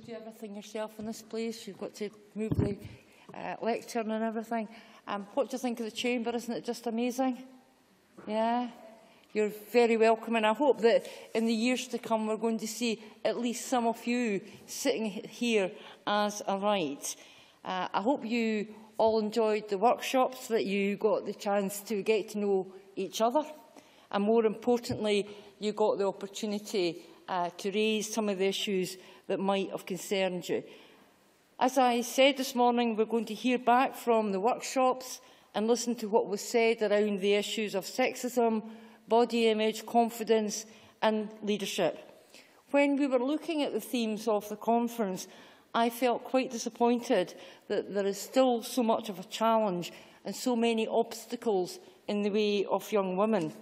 to do everything yourself in this place. You've got to move the uh, lectern and everything. Um, what do you think of the chamber? Isn't it just amazing? Yeah. You're very welcome and I hope that in the years to come we're going to see at least some of you sitting here as a right. Uh, I hope you all enjoyed the workshops, that you got the chance to get to know each other. And more importantly, you got the opportunity uh, to raise some of the issues that might have concerned you. As I said this morning, we're going to hear back from the workshops and listen to what was said around the issues of sexism, body image, confidence and leadership. When we were looking at the themes of the conference, I felt quite disappointed that there is still so much of a challenge and so many obstacles in the way of young women,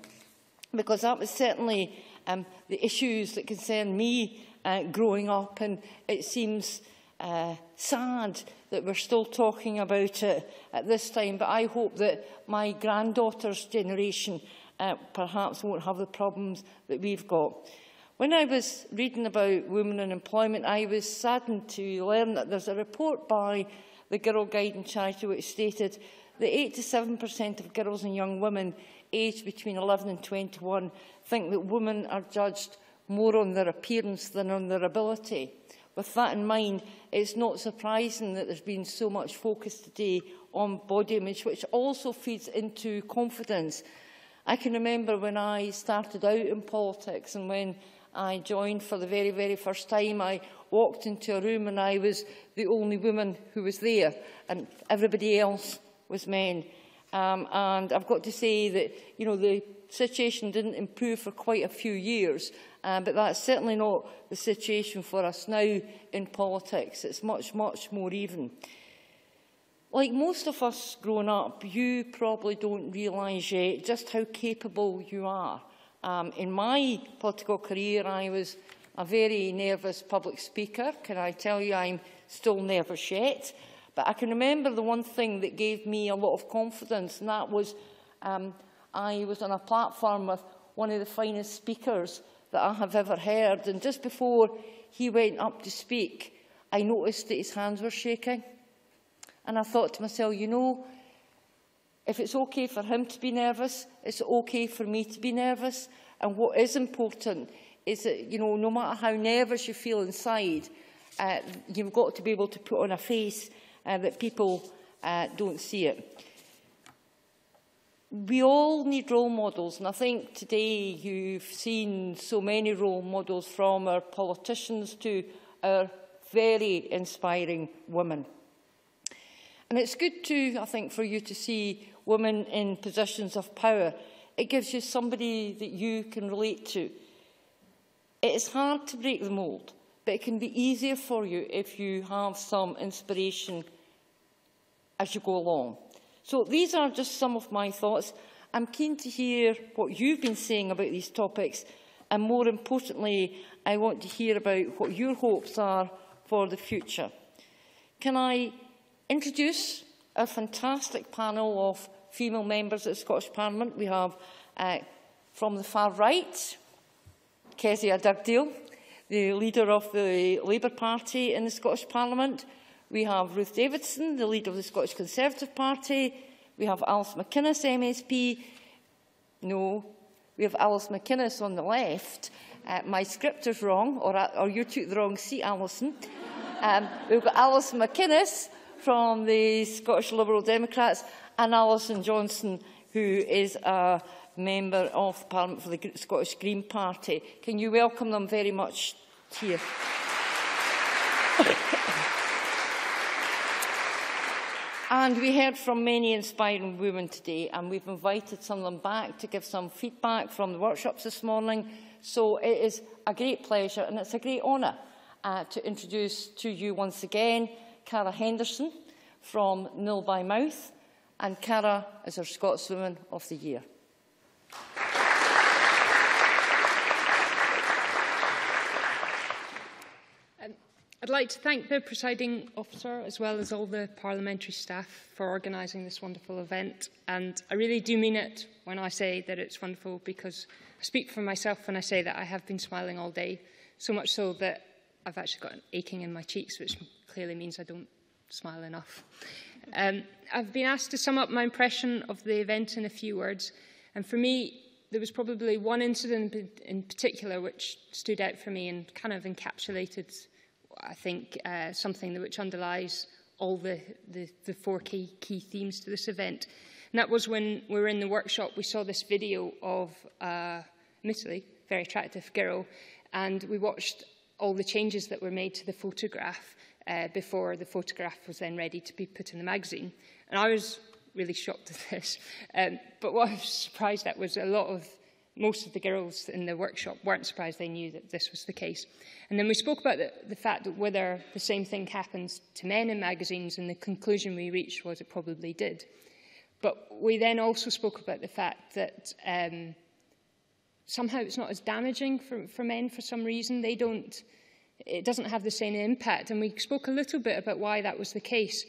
because that was certainly um, the issues that concern me uh, growing up, and it seems uh, sad that we're still talking about it at this time, but I hope that my granddaughter's generation uh, perhaps won't have the problems that we've got. When I was reading about women in employment, I was saddened to learn that there's a report by the Girl Guiding Charity which stated that 87% of girls and young women aged between 11 and 21 think that women are judged more on their appearance than on their ability. With that in mind, it's not surprising that there's been so much focus today on body image, which also feeds into confidence. I can remember when I started out in politics and when I joined for the very, very first time, I walked into a room and I was the only woman who was there and everybody else was men. Um, and I've got to say that, you know, the situation didn't improve for quite a few years, um, but that's certainly not the situation for us now in politics. It's much, much more even. Like most of us growing up, you probably don't realise yet just how capable you are. Um, in my political career, I was a very nervous public speaker. Can I tell you I'm still nervous yet? But I can remember the one thing that gave me a lot of confidence, and that was um, I was on a platform with one of the finest speakers that I have ever heard. And just before he went up to speak, I noticed that his hands were shaking. And I thought to myself, you know, if it's okay for him to be nervous, it's okay for me to be nervous. And what is important is that, you know, no matter how nervous you feel inside, uh, you've got to be able to put on a face uh, that people uh, don't see it we all need role models, and I think today you've seen so many role models from our politicians to our very inspiring women. And it's good too, I think, for you to see women in positions of power. It gives you somebody that you can relate to. It is hard to break the mould, but it can be easier for you if you have some inspiration as you go along. So these are just some of my thoughts. I'm keen to hear what you've been saying about these topics and more importantly, I want to hear about what your hopes are for the future. Can I introduce a fantastic panel of female members of the Scottish Parliament? We have uh, from the far right, Kezia Dugdale, the leader of the Labour Party in the Scottish Parliament. We have Ruth Davidson, the leader of the Scottish Conservative Party. We have Alice McInnes, MSP. No, we have Alice McInnes on the left. Uh, my script is wrong, or, or you took the wrong seat, Alison. Um, we've got Alice McInnes from the Scottish Liberal Democrats and Alison Johnstone, who is a member of Parliament for the Scottish Green Party. Can you welcome them very much here? And we heard from many inspiring women today, and we've invited some of them back to give some feedback from the workshops this morning. So it is a great pleasure and it's a great honour uh, to introduce to you once again Cara Henderson from Nil by Mouth, and Cara is our Scotswoman of the Year. I'd like to thank the presiding officer as well as all the parliamentary staff for organising this wonderful event. And I really do mean it when I say that it's wonderful because I speak for myself when I say that I have been smiling all day, so much so that I've actually got an aching in my cheeks, which clearly means I don't smile enough. Um, I've been asked to sum up my impression of the event in a few words, and for me, there was probably one incident in particular which stood out for me and kind of encapsulated, I think, uh, something that which underlies all the, the, the four key, key themes to this event. And that was when we were in the workshop, we saw this video of, uh, admittedly, very attractive girl, and we watched all the changes that were made to the photograph uh, before the photograph was then ready to be put in the magazine. And I was really shocked at this. Um, but what I was surprised at was a lot of most of the girls in the workshop weren't surprised they knew that this was the case. And then we spoke about the, the fact that whether the same thing happens to men in magazines, and the conclusion we reached was it probably did. But we then also spoke about the fact that um, somehow it's not as damaging for, for men for some reason. They don't, it doesn't have the same impact. And we spoke a little bit about why that was the case.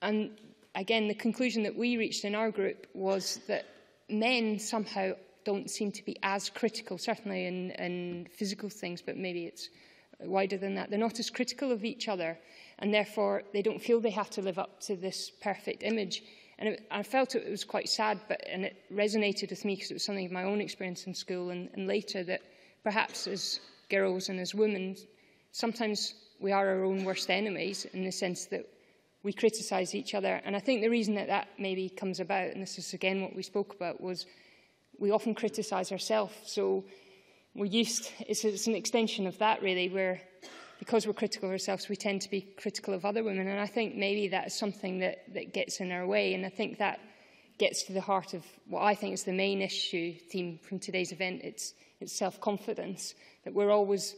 And again, the conclusion that we reached in our group was that men somehow don't seem to be as critical, certainly in, in physical things, but maybe it's wider than that. They're not as critical of each other, and therefore they don't feel they have to live up to this perfect image. And it, I felt it was quite sad, but and it resonated with me because it was something of my own experience in school and, and later that perhaps as girls and as women, sometimes we are our own worst enemies in the sense that we criticise each other. And I think the reason that that maybe comes about, and this is again what we spoke about, was we often criticise ourselves. So we're used, it's, it's an extension of that really, where because we're critical of ourselves, we tend to be critical of other women. And I think maybe that's something that, that gets in our way. And I think that gets to the heart of what I think is the main issue theme from today's event. It's, it's self-confidence, that we're always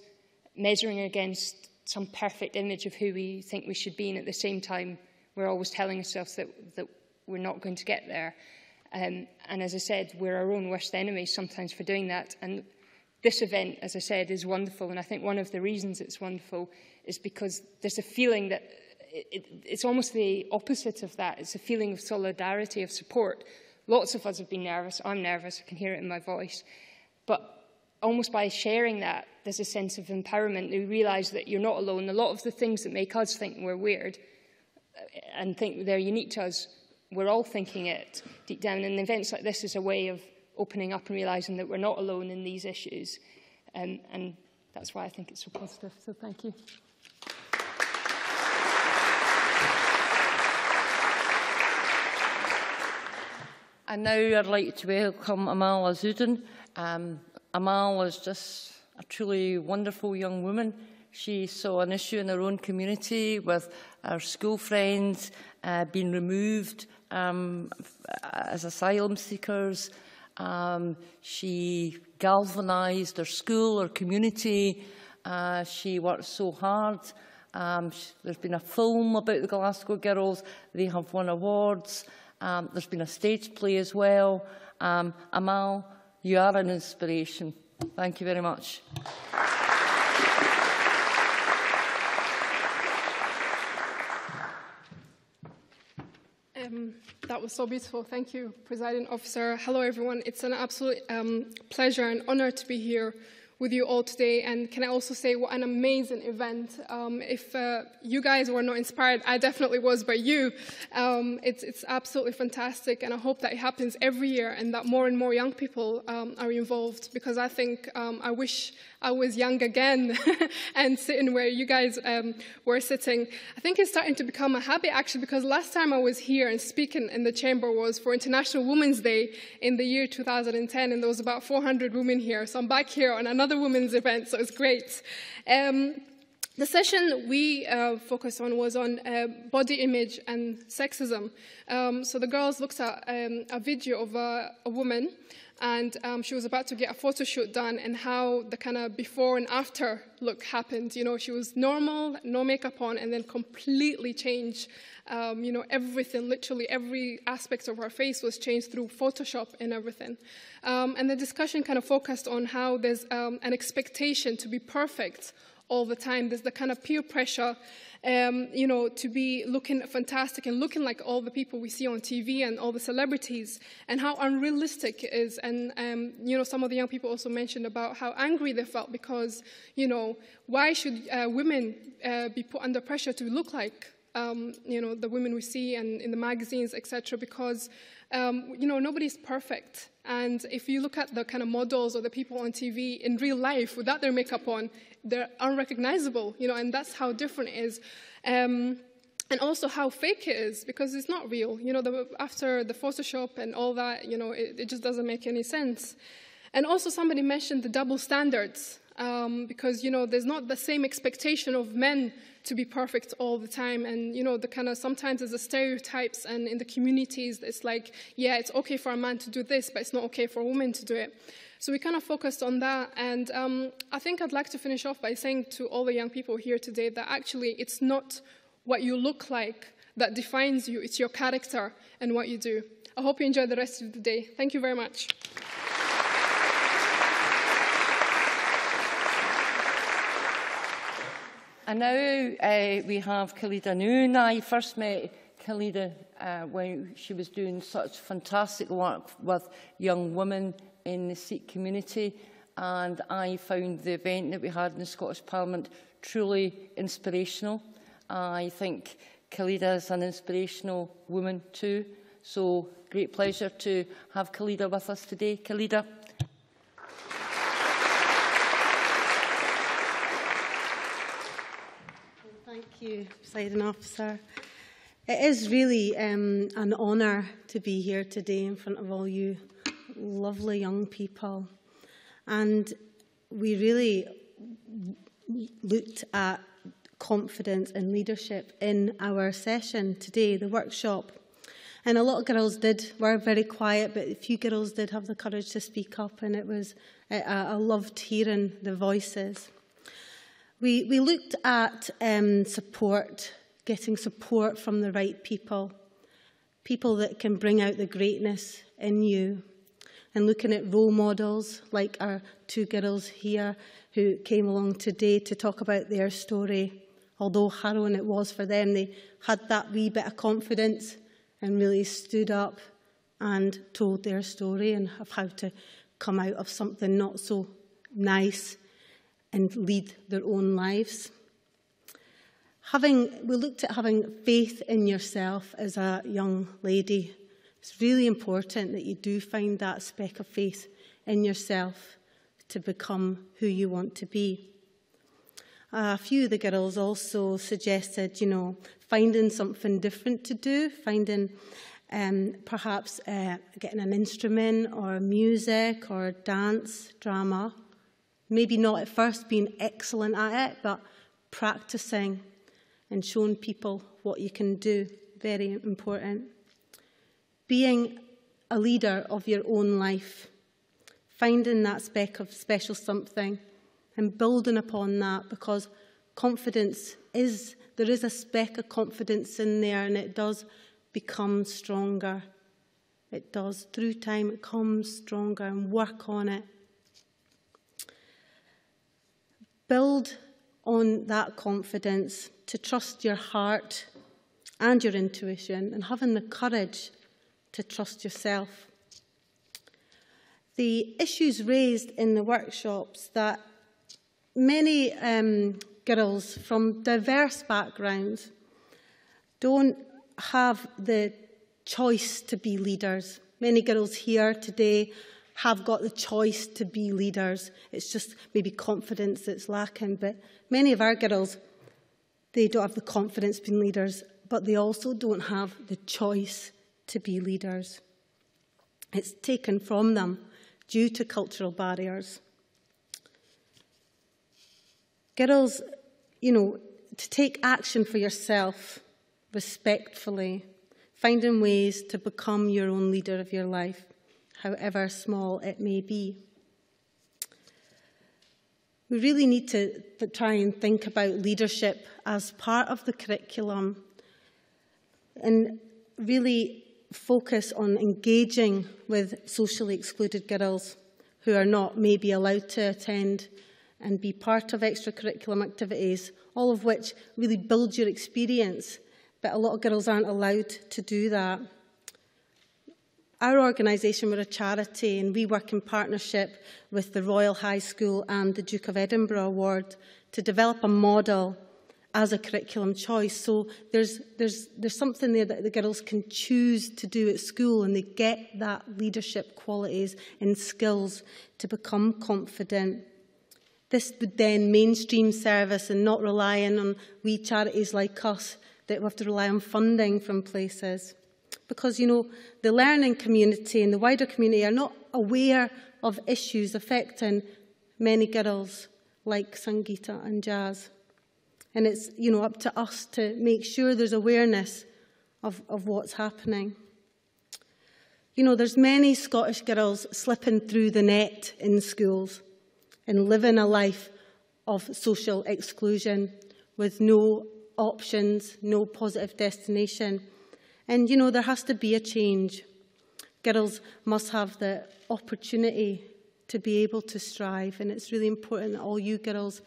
measuring against some perfect image of who we think we should be, and at the same time, we're always telling ourselves that, that we're not going to get there. Um, and as I said, we're our own worst enemies sometimes for doing that. And this event, as I said, is wonderful. And I think one of the reasons it's wonderful is because there's a feeling that it, it, it's almost the opposite of that. It's a feeling of solidarity, of support. Lots of us have been nervous. I'm nervous. I can hear it in my voice. But almost by sharing that, there's a sense of empowerment. You realise that you're not alone. A lot of the things that make us think we're weird uh, and think they're unique to us, we're all thinking it deep down. And events like this is a way of opening up and realising that we're not alone in these issues. Um, and that's why I think it's so positive. So thank you. And now I'd like to welcome Amal Azzudin. Um, Amal is just a truly wonderful young woman. She saw an issue in her own community with her school friends uh, being removed um, as asylum seekers. Um, she galvanised her school, her community. Uh, she worked so hard. Um, there's been a film about the Glasgow girls. They have won awards. Um, there's been a stage play as well. Um, Amal, You are an inspiration. Thank you very much. Um, that was so beautiful. Thank you, Presiding Officer. Hello, everyone. It's an absolute um, pleasure and honor to be here with you all today. And can I also say what an amazing event. Um, if uh, you guys were not inspired, I definitely was by you. Um, it's, it's absolutely fantastic. And I hope that it happens every year and that more and more young people um, are involved because I think um, I wish I was young again and sitting where you guys um, were sitting. I think it's starting to become a habit actually because last time I was here and speaking in the chamber was for International Women's Day in the year 2010 and there was about 400 women here. So I'm back here on another another women's event, so it was great. Um, the session we uh, focused on was on uh, body image and sexism. Um, so the girls looked at um, a video of a, a woman and um, she was about to get a photo shoot done and how the kind of before and after look happened. You know, she was normal, no makeup on, and then completely changed. Um, you know, everything, literally every aspect of her face was changed through Photoshop and everything. Um, and the discussion kind of focused on how there's um, an expectation to be perfect all the time. There's the kind of peer pressure, um, you know, to be looking fantastic and looking like all the people we see on TV and all the celebrities, and how unrealistic it is. And, um, you know, some of the young people also mentioned about how angry they felt because, you know, why should uh, women uh, be put under pressure to look like um, you know, the women we see and in the magazines, etc., because um, you know, nobody's perfect. And if you look at the kind of models or the people on TV in real life without their makeup on, they're unrecognizable, you know, and that's how different it is. Um, and also how fake it is, because it's not real. You know, the, after the Photoshop and all that, you know, it, it just doesn't make any sense. And also somebody mentioned the double standards, um, because, you know, there's not the same expectation of men to be perfect all the time. And, you know, the kind of sometimes there's the stereotypes and in the communities, it's like, yeah, it's okay for a man to do this, but it's not okay for a woman to do it. So we kind of focused on that. And um, I think I'd like to finish off by saying to all the young people here today that actually it's not what you look like that defines you, it's your character and what you do. I hope you enjoy the rest of the day. Thank you very much. And now uh, we have Khalida Noon. I first met Khalida uh, when she was doing such fantastic work with young women in the Sikh community. And I found the event that we had in the Scottish Parliament truly inspirational. I think Khalida is an inspirational woman too. So great pleasure to have Khalida with us today. Khalida. Thank you, Presiding Officer. It is really um, an honour to be here today in front of all you lovely young people. And we really looked at confidence and leadership in our session today, the workshop. And a lot of girls did, were very quiet, but a few girls did have the courage to speak up, and it was, I, I loved hearing the voices. We, we looked at um, support, getting support from the right people, people that can bring out the greatness in you, and looking at role models like our two girls here who came along today to talk about their story. Although harrowing it was for them, they had that wee bit of confidence and really stood up and told their story and of how to come out of something not so nice and lead their own lives. Having, we looked at having faith in yourself as a young lady. It's really important that you do find that speck of faith in yourself to become who you want to be. A few of the girls also suggested, you know, finding something different to do, finding um, perhaps uh, getting an instrument or music or dance, drama, Maybe not at first being excellent at it, but practicing and showing people what you can do. Very important. Being a leader of your own life, finding that speck of special something and building upon that because confidence is, there is a speck of confidence in there and it does become stronger. It does. Through time, it comes stronger and work on it. Build on that confidence to trust your heart and your intuition and having the courage to trust yourself. The issues raised in the workshops that many um, girls from diverse backgrounds don't have the choice to be leaders. Many girls here today have got the choice to be leaders. It's just maybe confidence that's lacking. But many of our girls, they don't have the confidence being leaders, but they also don't have the choice to be leaders. It's taken from them due to cultural barriers. Girls, you know, to take action for yourself respectfully, finding ways to become your own leader of your life however small it may be. We really need to try and think about leadership as part of the curriculum and really focus on engaging with socially excluded girls who are not maybe allowed to attend and be part of extracurriculum activities, all of which really build your experience. But a lot of girls aren't allowed to do that. Our organisation, we're a charity and we work in partnership with the Royal High School and the Duke of Edinburgh Award to develop a model as a curriculum choice. So there's, there's, there's something there that the girls can choose to do at school and they get that leadership qualities and skills to become confident. This would then mainstream service and not relying on wee charities like us that we have to rely on funding from places. Because, you know, the learning community and the wider community are not aware of issues affecting many girls like Sangeeta and Jazz. And it's you know, up to us to make sure there's awareness of, of what's happening. You know, there's many Scottish girls slipping through the net in schools and living a life of social exclusion with no options, no positive destination. And, you know, there has to be a change. Girls must have the opportunity to be able to strive. And it's really important that all you girls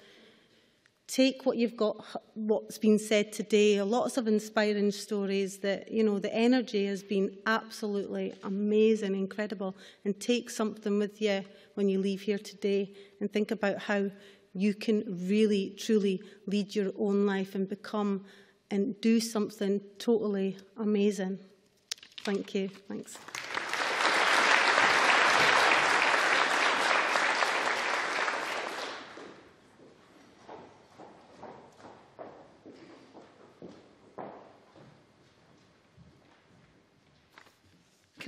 take what you've got, what's been said today, lots of inspiring stories that, you know, the energy has been absolutely amazing, incredible, and take something with you when you leave here today and think about how you can really, truly lead your own life and become and do something totally amazing. Thank you. Thanks.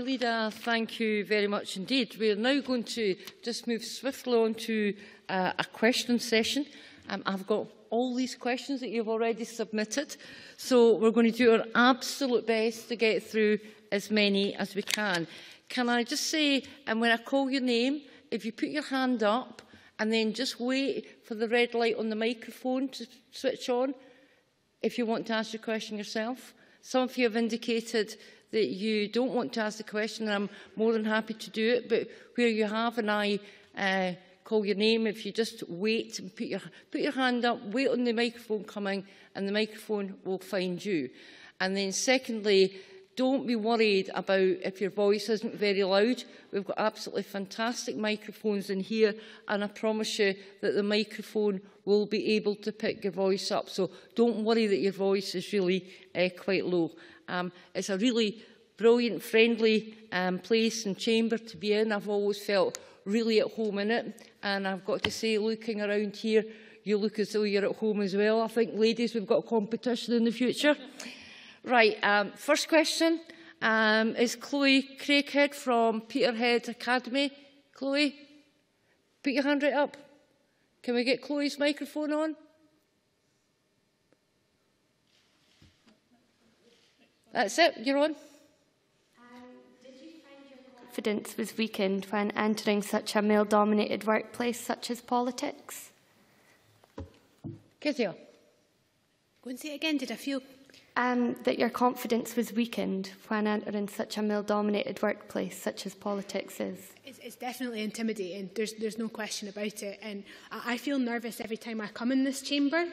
Khalida, thank you very much indeed. We are now going to just move swiftly on to uh, a question session. Um, I've got all these questions that you've already submitted, so we're going to do our absolute best to get through as many as we can. Can I just say, and when I call your name, if you put your hand up and then just wait for the red light on the microphone to switch on, if you want to ask your question yourself. Some of you have indicated that you don't want to ask the question, and I'm more than happy to do it, but where you have and I uh, call your name, if you just wait and put your, put your hand up, wait on the microphone coming, and the microphone will find you. And then secondly, don't be worried about if your voice isn't very loud. We've got absolutely fantastic microphones in here, and I promise you that the microphone will be able to pick your voice up. So don't worry that your voice is really uh, quite low. Um, it's a really brilliant, friendly um, place and chamber to be in. I've always felt really at home in it. And I've got to say, looking around here, you look as though you're at home as well. I think, ladies, we've got competition in the future. Right, um, first question um, is Chloe Craighead from Peterhead Academy. Chloe, put your hand right up. Can we get Chloe's microphone on? That's it, you're on. Um, did you find your confidence was weakened when entering such a male dominated workplace such as politics? Kezia. Go and say it again. Did I feel and that your confidence was weakened when entering such a male-dominated workplace such as politics is? It's, it's definitely intimidating. There's, there's no question about it. And I, I feel nervous every time I come in this chamber,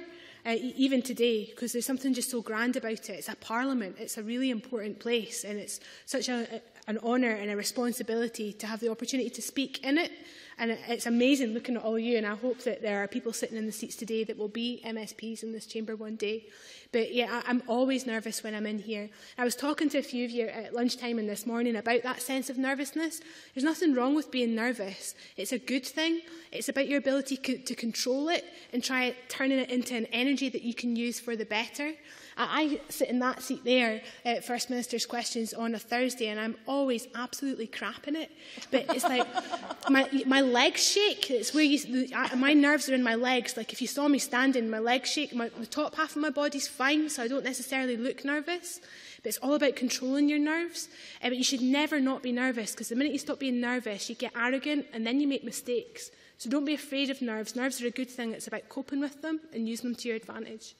uh, e, even today, because there's something just so grand about it. It's a parliament. It's a really important place. And it's such a, a, an honour and a responsibility to have the opportunity to speak in it. And it's amazing looking at all you, and I hope that there are people sitting in the seats today that will be MSPs in this chamber one day. But yeah, I, always nervous when I'm in here. I was talking to a few of you at lunchtime and this morning about that sense of nervousness. There's nothing wrong with being nervous. It's a good thing. It's about your ability to control it and try turning it into an energy that you can use for the better. I, sit in that seat there at First Minister's Questions on a Thursday, and I'm always absolutely crapping it. But it's like my, my legs shake. It's where you, my nerves are in my legs. Like if you saw me standing, my legs shake. My, the top half of my body's fine, so I don't necessarily look nervous. But it's all about controlling your nerves. Uh, but you should never not be nervous because the minute you stop being nervous, you get arrogant and then you make mistakes. So don't be afraid of nerves. Nerves are a good thing. It's about coping with them and using them to your advantage.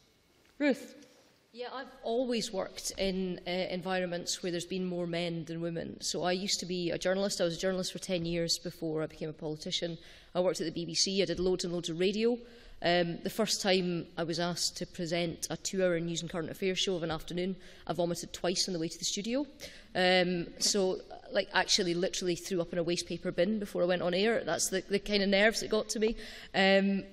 Ruth. Yeah, I've always worked in uh, environments where there's been more men than women. So I used to be a journalist. I was a journalist for 10 years before I became a politician. I worked at the BBC. I did loads and loads of radio. Um, the first time I was asked to present a two-hour news and current affairs show of an afternoon, I vomited twice on the way to the studio. Um, so, like, actually literally threw up in a waste paper bin before I went on air. That's the, the kind of nerves that got to me. Um,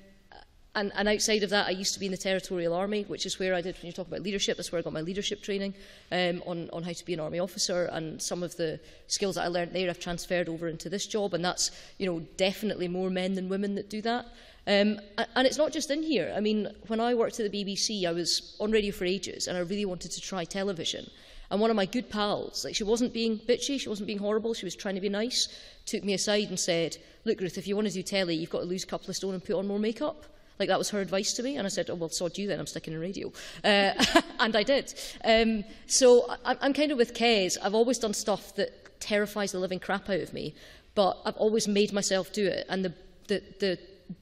And, and outside of that, I used to be in the Territorial Army, which is where I did, when you talk about leadership, that's where I got my leadership training um, on, on how to be an army officer. And some of the skills that I learned there I've transferred over into this job. And that's, you know, definitely more men than women that do that. Um, and it's not just in here. I mean, when I worked at the BBC, I was on radio for ages and I really wanted to try television. And one of my good pals, like she wasn't being bitchy, she wasn't being horrible, she was trying to be nice, took me aside and said, look, Ruth, if you want to do telly, you've got to lose a couple of stone and put on more makeup. Like, that was her advice to me. And I said, oh, well, sod you then, I'm sticking in radio. Uh, and I did. Um, so I, I'm kind of with Kez. I've always done stuff that terrifies the living crap out of me, but I've always made myself do it. And the, the, the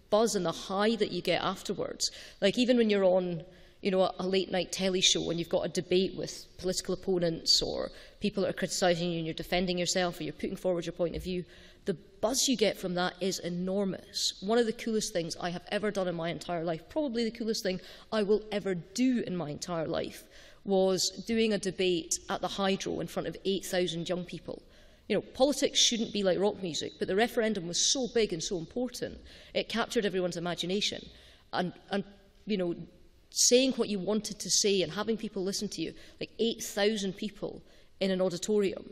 buzz and the high that you get afterwards, like even when you're on you know, a late night telly show and you've got a debate with political opponents or people are criticising you and you're defending yourself or you're putting forward your point of view, the buzz you get from that is enormous. One of the coolest things I have ever done in my entire life, probably the coolest thing I will ever do in my entire life, was doing a debate at the Hydro in front of 8,000 young people. You know, politics shouldn't be like rock music, but the referendum was so big and so important, it captured everyone's imagination. And, and you know, saying what you wanted to say and having people listen to you, like 8,000 people in an auditorium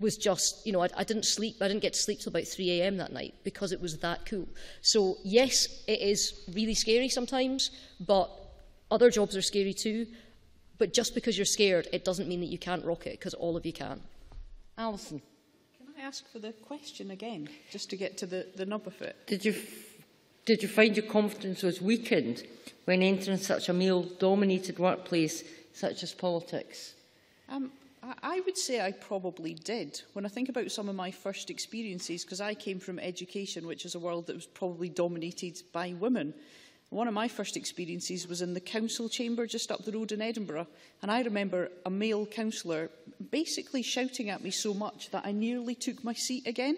was just, you know, I, I didn't sleep, I didn't get to sleep till about 3 a.m. that night because it was that cool. So yes, it is really scary sometimes, but other jobs are scary too. But just because you're scared, it doesn't mean that you can't rock it, because all of you can. Alison. Can I ask for the question again, just to get to the, the nub of it? Did you, did you find your confidence was weakened when entering such a male-dominated workplace such as politics? Um, I would say I probably did. When I think about some of my first experiences, because I came from education, which is a world that was probably dominated by women. One of my first experiences was in the council chamber just up the road in Edinburgh. And I remember a male councillor basically shouting at me so much that I nearly took my seat again.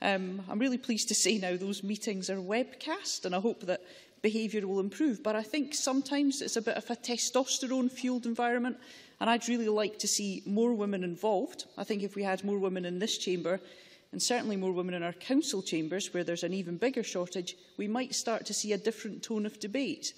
Um, I'm really pleased to say now those meetings are webcast and I hope that behaviour will improve. But I think sometimes it's a bit of a testosterone-fuelled environment And I'd really like to see more women involved. I think if we had more women in this chamber, and certainly more women in our council chambers, where there's an even bigger shortage, we might start to see a different tone of debate.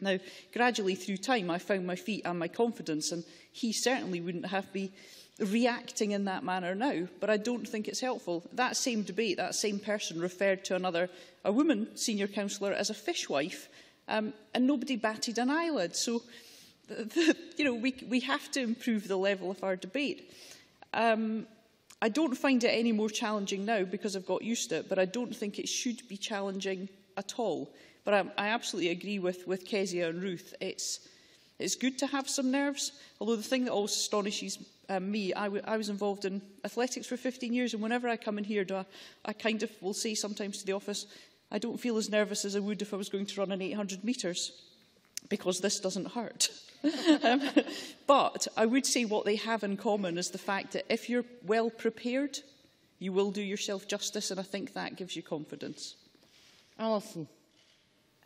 Now, gradually through time, I found my feet and my confidence, and he certainly wouldn't have me reacting in that manner now, but I don't think it's helpful. That same debate, that same person referred to another, a woman senior councillor as a fishwife, um, and nobody batted an eyelid. So the, the, you know, we, we have to improve the level of our debate. Um, I don't find it any more challenging now because I've got used to it, but I don't think it should be challenging at all. But I, I absolutely agree with, with Kezia and Ruth. It's, it's good to have some nerves, although the thing that always astonishes um, me, I, I was involved in athletics for 15 years, and whenever I come in here, do I, I kind of will say sometimes to the office, I don't feel as nervous as I would if I was going to run an 800 metres, because this doesn't hurt. um, but I would say what they have in common is the fact that if you're well prepared, you will do yourself justice, and I think that gives you confidence. Alison.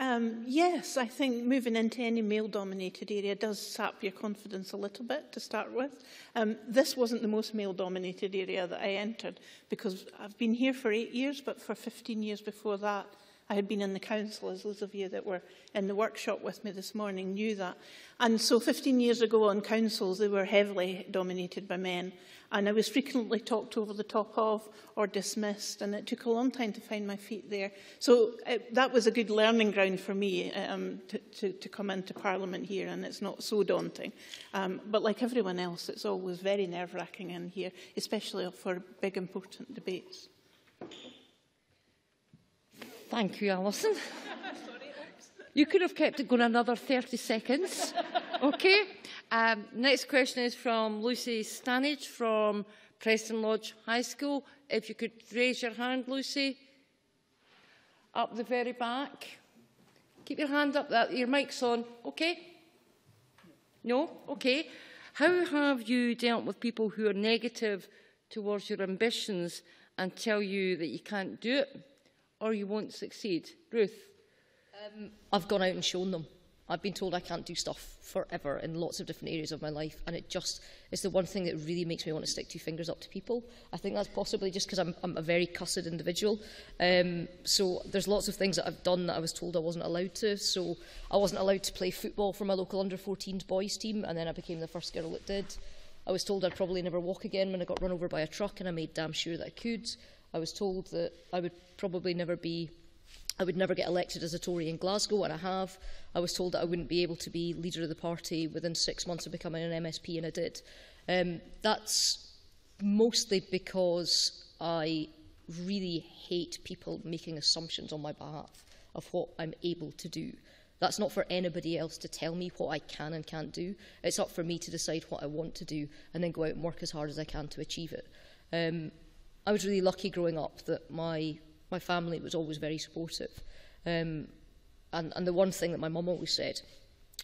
Um, yes, I think moving into any male-dominated area does sap your confidence a little bit to start with. Um, this wasn't the most male-dominated area that I entered because I've been here for eight years, but for 15 years before that, I had been in the council, as those of you that were in the workshop with me this morning knew that. And so 15 years ago on councils, they were heavily dominated by men. And I was frequently talked over the top of or dismissed, and it took a long time to find my feet there. So it, that was a good learning ground for me um, to, to, to come into Parliament here, and it's not so daunting. Um, but like everyone else, it's always very nerve-wracking in here, especially for big, important debates. Thank you, Alison. you could have kept it going another 30 seconds. okay. Um, next question is from Lucy Stanage from Preston Lodge High School. If you could raise your hand, Lucy. Up the very back. Keep your hand up. That, your mic's on. Okay. No? Okay. How have you dealt with people who are negative towards your ambitions and tell you that you can't do it or you won't succeed. Ruth? Um, I've gone out and shown them. I've been told I can't do stuff forever in lots of different areas of my life. And it just is the one thing that really makes me want to stick two fingers up to people. I think that's possibly just because I'm, I'm a very cussed individual. Um, so there's lots of things that I've done that I was told I wasn't allowed to. So I wasn't allowed to play football for my local under-14s boys team. And then I became the first girl that did. I was told I'd probably never walk again when I got run over by a truck and I made damn sure that I could. I was told that I would probably never be I would never get elected as a Tory in Glasgow, and I have. I was told that I wouldn't be able to be leader of the party within six months of becoming an MSP, and I did. Um, that's mostly because I really hate people making assumptions on my behalf of what I'm able to do. That's not for anybody else to tell me what I can and can't do. It's up for me to decide what I want to do and then go out and work as hard as I can to achieve it. Um, I was really lucky growing up that my, my family was always very supportive. Um, and, and the one thing that my mum always said,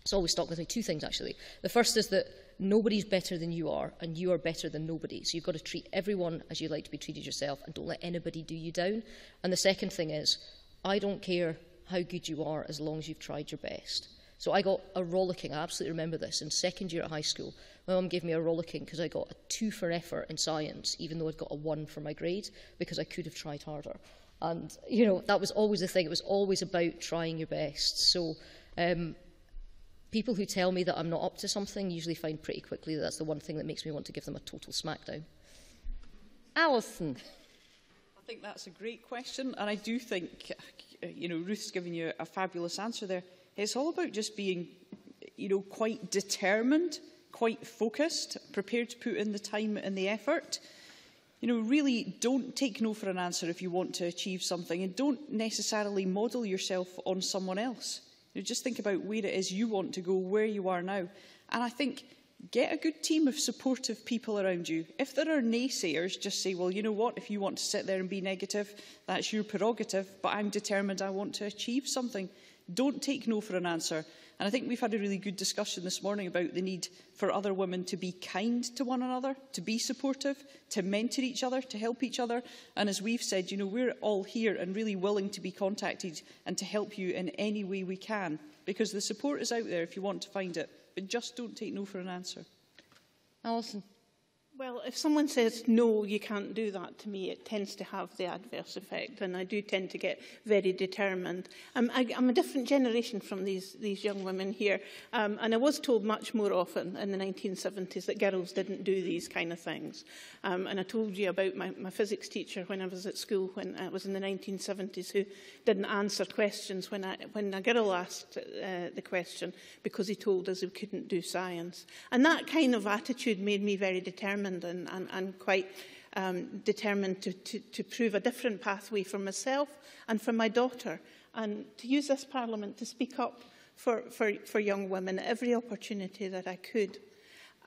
it's always stuck with me, two things actually. The first is that nobody's better than you are and you are better than nobody. So you've got to treat everyone as you like to be treated yourself and don't let anybody do you down. And the second thing is, I don't care how good you are as long as you've tried your best. So I got a rollicking, I absolutely remember this, in second year at high school. My mum gave me a rollicking because I got a two for effort in science, even though I'd got a one for my grade, because I could have tried harder. And, you know, that was always the thing. It was always about trying your best. So um, people who tell me that I'm not up to something usually find pretty quickly that that's the one thing that makes me want to give them a total smackdown. Alison. I think that's a great question. And I do think, you know, Ruth's given you a fabulous answer there. It's all about just being, you know, quite determined, quite focused, prepared to put in the time and the effort you know, really don't take no for an answer if you want to achieve something and don't necessarily model yourself on someone else. You know, just think about where it is you want to go, where you are now. And I think get a good team of supportive people around you. If there are naysayers, just say, well, you know what, if you want to sit there and be negative, that's your prerogative, but I'm determined I want to achieve something. Don't take no for an answer. And I think we've had a really good discussion this morning about the need for other women to be kind to one another, to be supportive, to mentor each other, to help each other. And as we've said, you know, we're all here and really willing to be contacted and to help you in any way we can, because the support is out there if you want to find it. But just don't take no for an answer. Alison. Well, if someone says, no, you can't do that to me, it tends to have the adverse effect, and I do tend to get very determined. I'm, I, I'm a different generation from these, these young women here, um, and I was told much more often in the 1970s that girls didn't do these kind of things. Um, and I told you about my, my physics teacher when I was at school, when I was in the 1970s, who didn't answer questions when, I, when a girl asked uh, the question because he told us we couldn't do science. And that kind of attitude made me very determined determined and, and, and quite um, determined to, to, to prove a different pathway for myself and for my daughter, and to use this Parliament to speak up for, for, for young women at every opportunity that I could.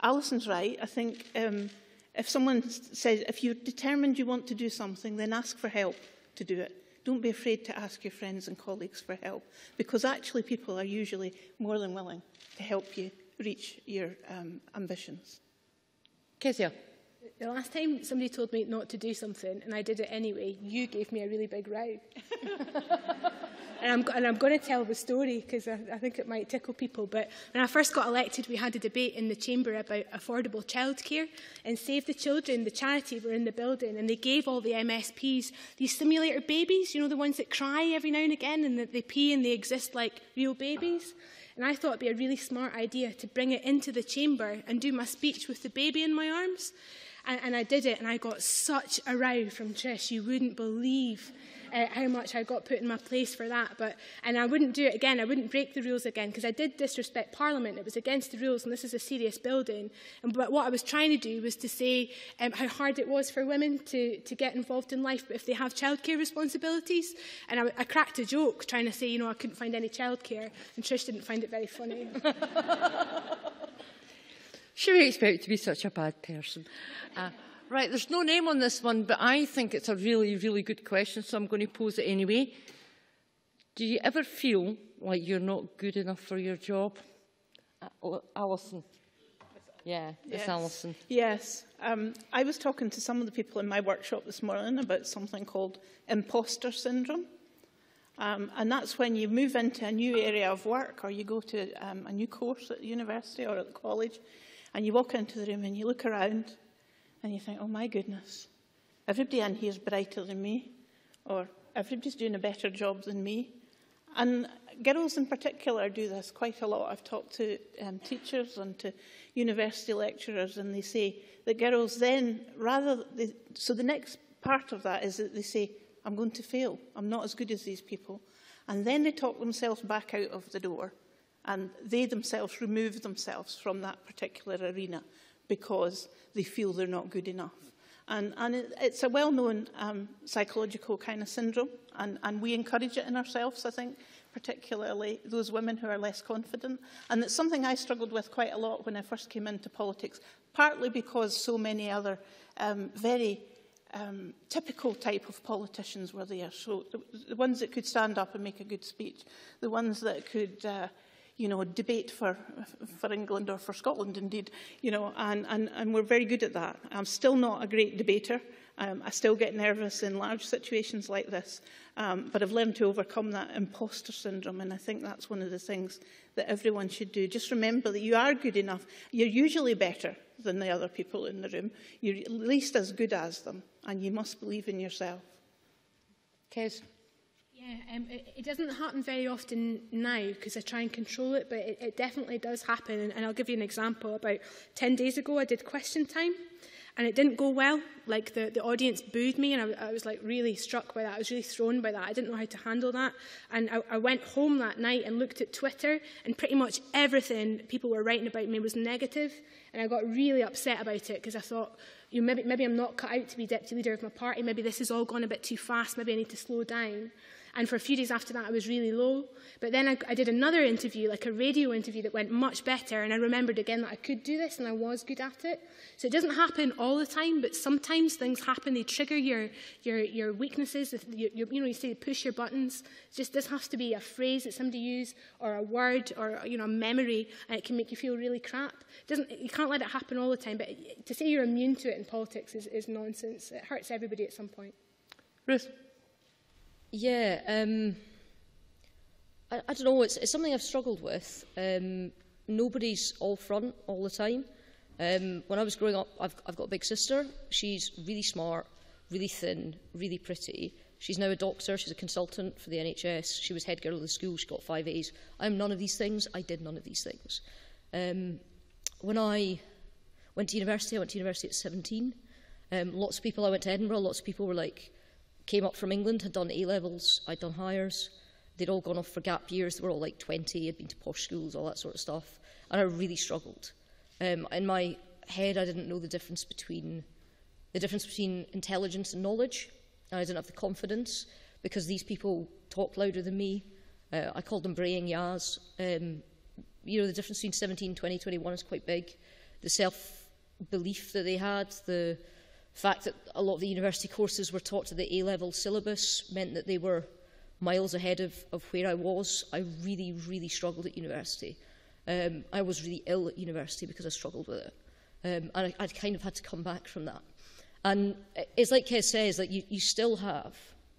Alison's right. I think um, if someone says, if you're determined you want to do something, then ask for help to do it. Don't be afraid to ask your friends and colleagues for help, because actually people are usually more than willing to help you reach your um, ambitions. Kezia. The last time somebody told me not to do something and I did it anyway, you gave me a really big row. and, I'm, and I'm going to tell the story because I, I think it might tickle people. But when I first got elected, we had a debate in the chamber about affordable childcare and Save the Children, the charity, were in the building and they gave all the MSPs these simulator babies, you know, the ones that cry every now and again and that they pee and they exist like real babies. And I thought it'd be a really smart idea to bring it into the chamber and do my speech with the baby in my arms. And, and I did it, and I got such a row from Trish, you wouldn't believe uh, how much I got put in my place for that. But and I wouldn't do it again. I wouldn't break the rules again because I did disrespect Parliament. It was against the rules, and this is a serious building. And but what I was trying to do was to say um, how hard it was for women to to get involved in life, if they have childcare responsibilities. And I, I cracked a joke trying to say, you know, I couldn't find any childcare, and Trish didn't find it very funny. Should we expect to be such a bad person? Uh, Right, there's no name on this one, but I think it's a really, really good question, so I'm going to pose it anyway. Do you ever feel like you're not good enough for your job? Uh, Alison. Yeah, it's Yes. Alison. Yes. Um, I was talking to some of the people in my workshop this morning about something called imposter syndrome. Um, and that's when you move into a new area of work or you go to um, a new course at the university or at the college and you walk into the room and you look around and you think, oh my goodness, everybody in here is brighter than me, or everybody's doing a better job than me. And girls in particular do this quite a lot. I've talked to um, teachers and to university lecturers, and they say that girls then, rather, they, so the next part of that is that they say, I'm going to fail. I'm not as good as these people. And then they talk themselves back out of the door, and they themselves remove themselves from that particular arena because they feel they're not good enough. And, and it, it's a well-known um, psychological kind of syndrome, and, and we encourage it in ourselves, I think, particularly those women who are less confident. And it's something I struggled with quite a lot when I first came into politics, partly because so many other um, very um, typical type of politicians were there. So the, the ones that could stand up and make a good speech, the ones that could uh, you know, debate for, for England or for Scotland, indeed, you know, and, and, and we're very good at that. I'm still not a great debater. Um, I still get nervous in large situations like this, um, but I've learned to overcome that imposter syndrome, and I think that's one of the things that everyone should do. Just remember that you are good enough. You're usually better than the other people in the room. You're at least as good as them, and you must believe in yourself. Kez? Um, it, it doesn't happen very often now because I try and control it, but it, it definitely does happen. And, and I'll give you an example. About 10 days ago, I did question time and it didn't go well. Like the, the audience booed me and I, I was like really struck by that. I was really thrown by that. I didn't know how to handle that. And I, I went home that night and looked at Twitter and pretty much everything people were writing about me was negative. And I got really upset about it because I thought, you know, maybe, maybe I'm not cut out to be deputy leader of my party. Maybe this has all gone a bit too fast. Maybe I need to slow down. And for a few days after that, I was really low. But then I, I did another interview, like a radio interview that went much better. And I remembered again that I could do this and I was good at it. So it doesn't happen all the time, but sometimes things happen. They trigger your, your, your weaknesses. You, you, you know, you say push your buttons. It's just this has to be a phrase that somebody use or a word or, you know, a memory. And it can make you feel really crap. It doesn't, you can't let it happen all the time. But to say you're immune to it in politics is, is nonsense. It hurts everybody at some point. Ruth? Yeah, um, I, I don't know. It's, it's something I've struggled with. Um, nobody's all front all the time. Um, when I was growing up, I've, I've got a big sister. She's really smart, really thin, really pretty. She's now a doctor. She's a consultant for the NHS. She was head girl of the school. She got five A's. I'm none of these things. I did none of these things. Um, when I went to university, I went to university at 17. Um, lots of people, I went to Edinburgh, lots of people were like, came up from England, had done A-levels, I'd done hires. They'd all gone off for gap years. They were all like 20, had been to posh schools, all that sort of stuff. And I really struggled. Um, in my head, I didn't know the difference between the difference between intelligence and knowledge. And I didn't have the confidence because these people talked louder than me. Uh, I called them braying yas. Um, you know, the difference between 17, 20, 21 is quite big. The self-belief that they had, the fact that a lot of the university courses were taught to the A-level syllabus meant that they were miles ahead of, of where I was. I really, really struggled at university. Um, I was really ill at university because I struggled with it. Um, and I, I'd kind of had to come back from that. And it's like Kes says, like you, you still have,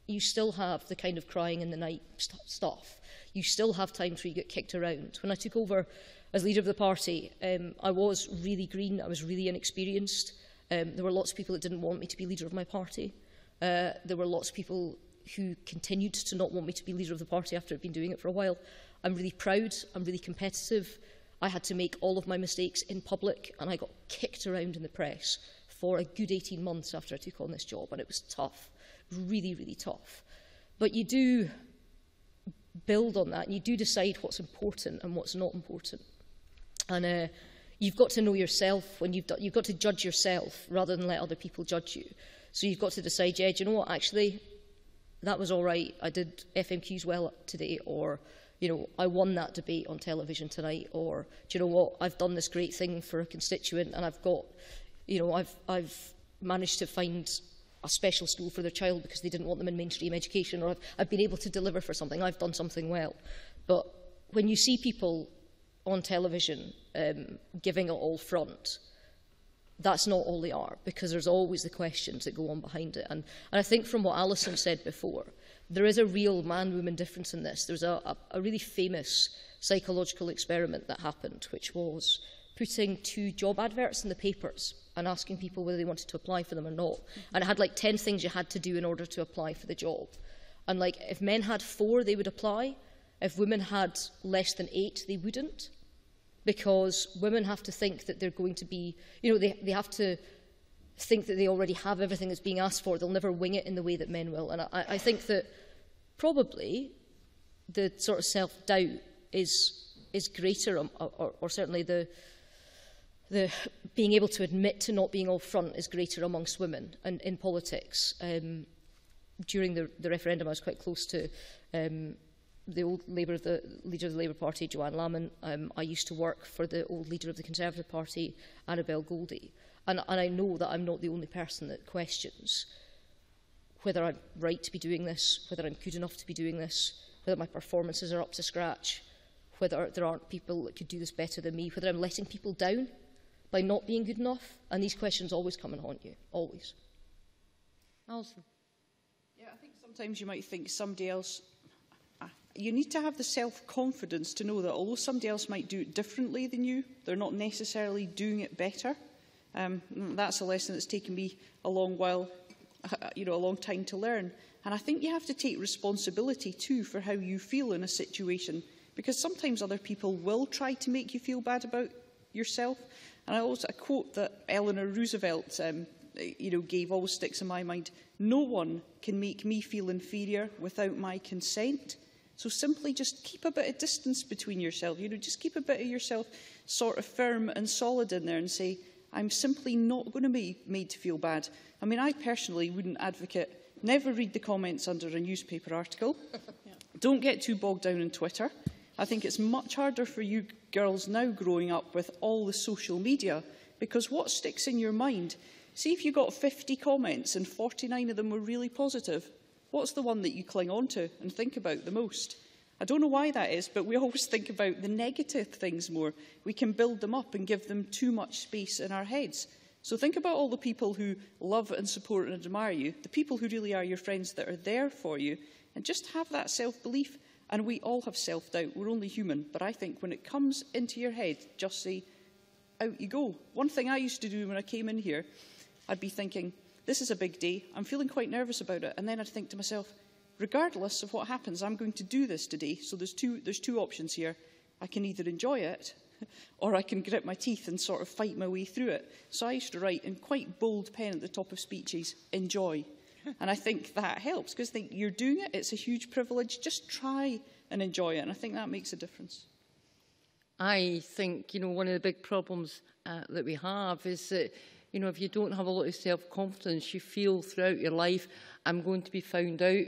you still have the kind of crying in the night st stuff. You still have times where you get kicked around. When I took over as leader of the party, um, I was really green, I was really inexperienced. Um, there were lots of people that didn't want me to be leader of my party. Uh, there were lots of people who continued to not want me to be leader of the party after I'd been doing it for a while. I'm really proud. I'm really competitive. I had to make all of my mistakes in public and I got kicked around in the press for a good 18 months after I took on this job and it was tough, really, really tough. But you do build on that and you do decide what's important and what's not important. And uh, You've got to know yourself when you've done, you've got to judge yourself rather than let other people judge you. So you've got to decide, yeah, do you know what, actually, that was all right. I did FMQs well today, or, you know, I won that debate on television tonight, or, do you know what, I've done this great thing for a constituent and I've got, you know, I've, I've managed to find a special school for their child because they didn't want them in mainstream education, or I've, I've been able to deliver for something, I've done something well. But when you see people on television um, giving it all front, that's not all they are, because there's always the questions that go on behind it. And, and I think from what Alison said before, there is a real man-woman difference in this. There's a, a, a really famous psychological experiment that happened, which was putting two job adverts in the papers and asking people whether they wanted to apply for them or not. Mm-hmm. And it had like 10 things you had to do in order to apply for the job. And like if men had four, they would apply. If women had less than eight, they wouldn't because women have to think that they're going to be, you know, they, they have to think that they already have everything that's being asked for. They'll never wing it in the way that men will. And I, I think that probably the sort of self-doubt is is greater, um, or, or, or certainly the the being able to admit to not being all front is greater amongst women and in politics. Um, during the, the referendum, I was quite close to um, the old Labour, the leader of the Labour Party, Joanne Lamont. Um, I used to work for the old leader of the Conservative Party, Annabel Goldie. And, and I know that I'm not the only person that questions whether I'm right to be doing this, whether I'm good enough to be doing this, whether my performances are up to scratch, whether there aren't people that could do this better than me, whether I'm letting people down by not being good enough. And these questions always come and haunt you, always. Alison. Yeah, I think sometimes you might think somebody else you need to have the self-confidence to know that although somebody else might do it differently than you, they're not necessarily doing it better. Um, that's a lesson that's taken me a long while, uh, you know, a long time to learn. And I think you have to take responsibility too for how you feel in a situation, because sometimes other people will try to make you feel bad about yourself. And I also a quote that Eleanor Roosevelt um, you know, gave always sticks in my mind. No one can make me feel inferior without my consent. So simply just keep a bit of distance between yourself. You know, just keep a bit of yourself sort of firm and solid in there and say, I'm simply not going to be made to feel bad. I mean, I personally wouldn't advocate never read the comments under a newspaper article. yeah. Don't get too bogged down on Twitter. I think it's much harder for you girls now growing up with all the social media because what sticks in your mind? See if you got 50 comments and 49 of them were really positive. What's the one that you cling on to and think about the most? I don't know why that is, but we always think about the negative things more. We can build them up and give them too much space in our heads. So think about all the people who love and support and admire you, the people who really are your friends that are there for you, and just have that self-belief And we all have self-doubt. We're only human. But I think when it comes into your head, just say, out you go. One thing I used to do when I came in here, I'd be thinking, this is a big day. I'm feeling quite nervous about it. And then I'd think to myself, regardless of what happens, I'm going to do this today. So there's two, there's two options here. I can either enjoy it or I can grit my teeth and sort of fight my way through it. So I used to write in quite bold pen at the top of speeches, enjoy. And I think that helps because think you're doing it, it's a huge privilege. Just try and enjoy it. And I think that makes a difference. I think, you know, one of the big problems uh, that we have is that, you know, if you don't have a lot of self-confidence, you feel throughout your life, I'm going to be found out,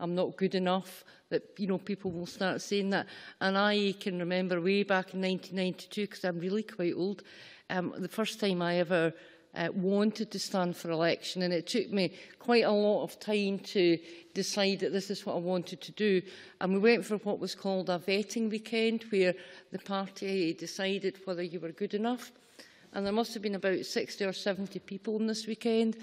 I'm not good enough, that, you know, people will start saying that. And I can remember way back in 1992, because I'm really quite old, um, the first time I ever uh, wanted to stand for election and it took me quite a lot of time to decide that this is what I wanted to do and we went for what was called a vetting weekend where the party decided whether you were good enough and there must have been about 60 or 70 people on this weekend.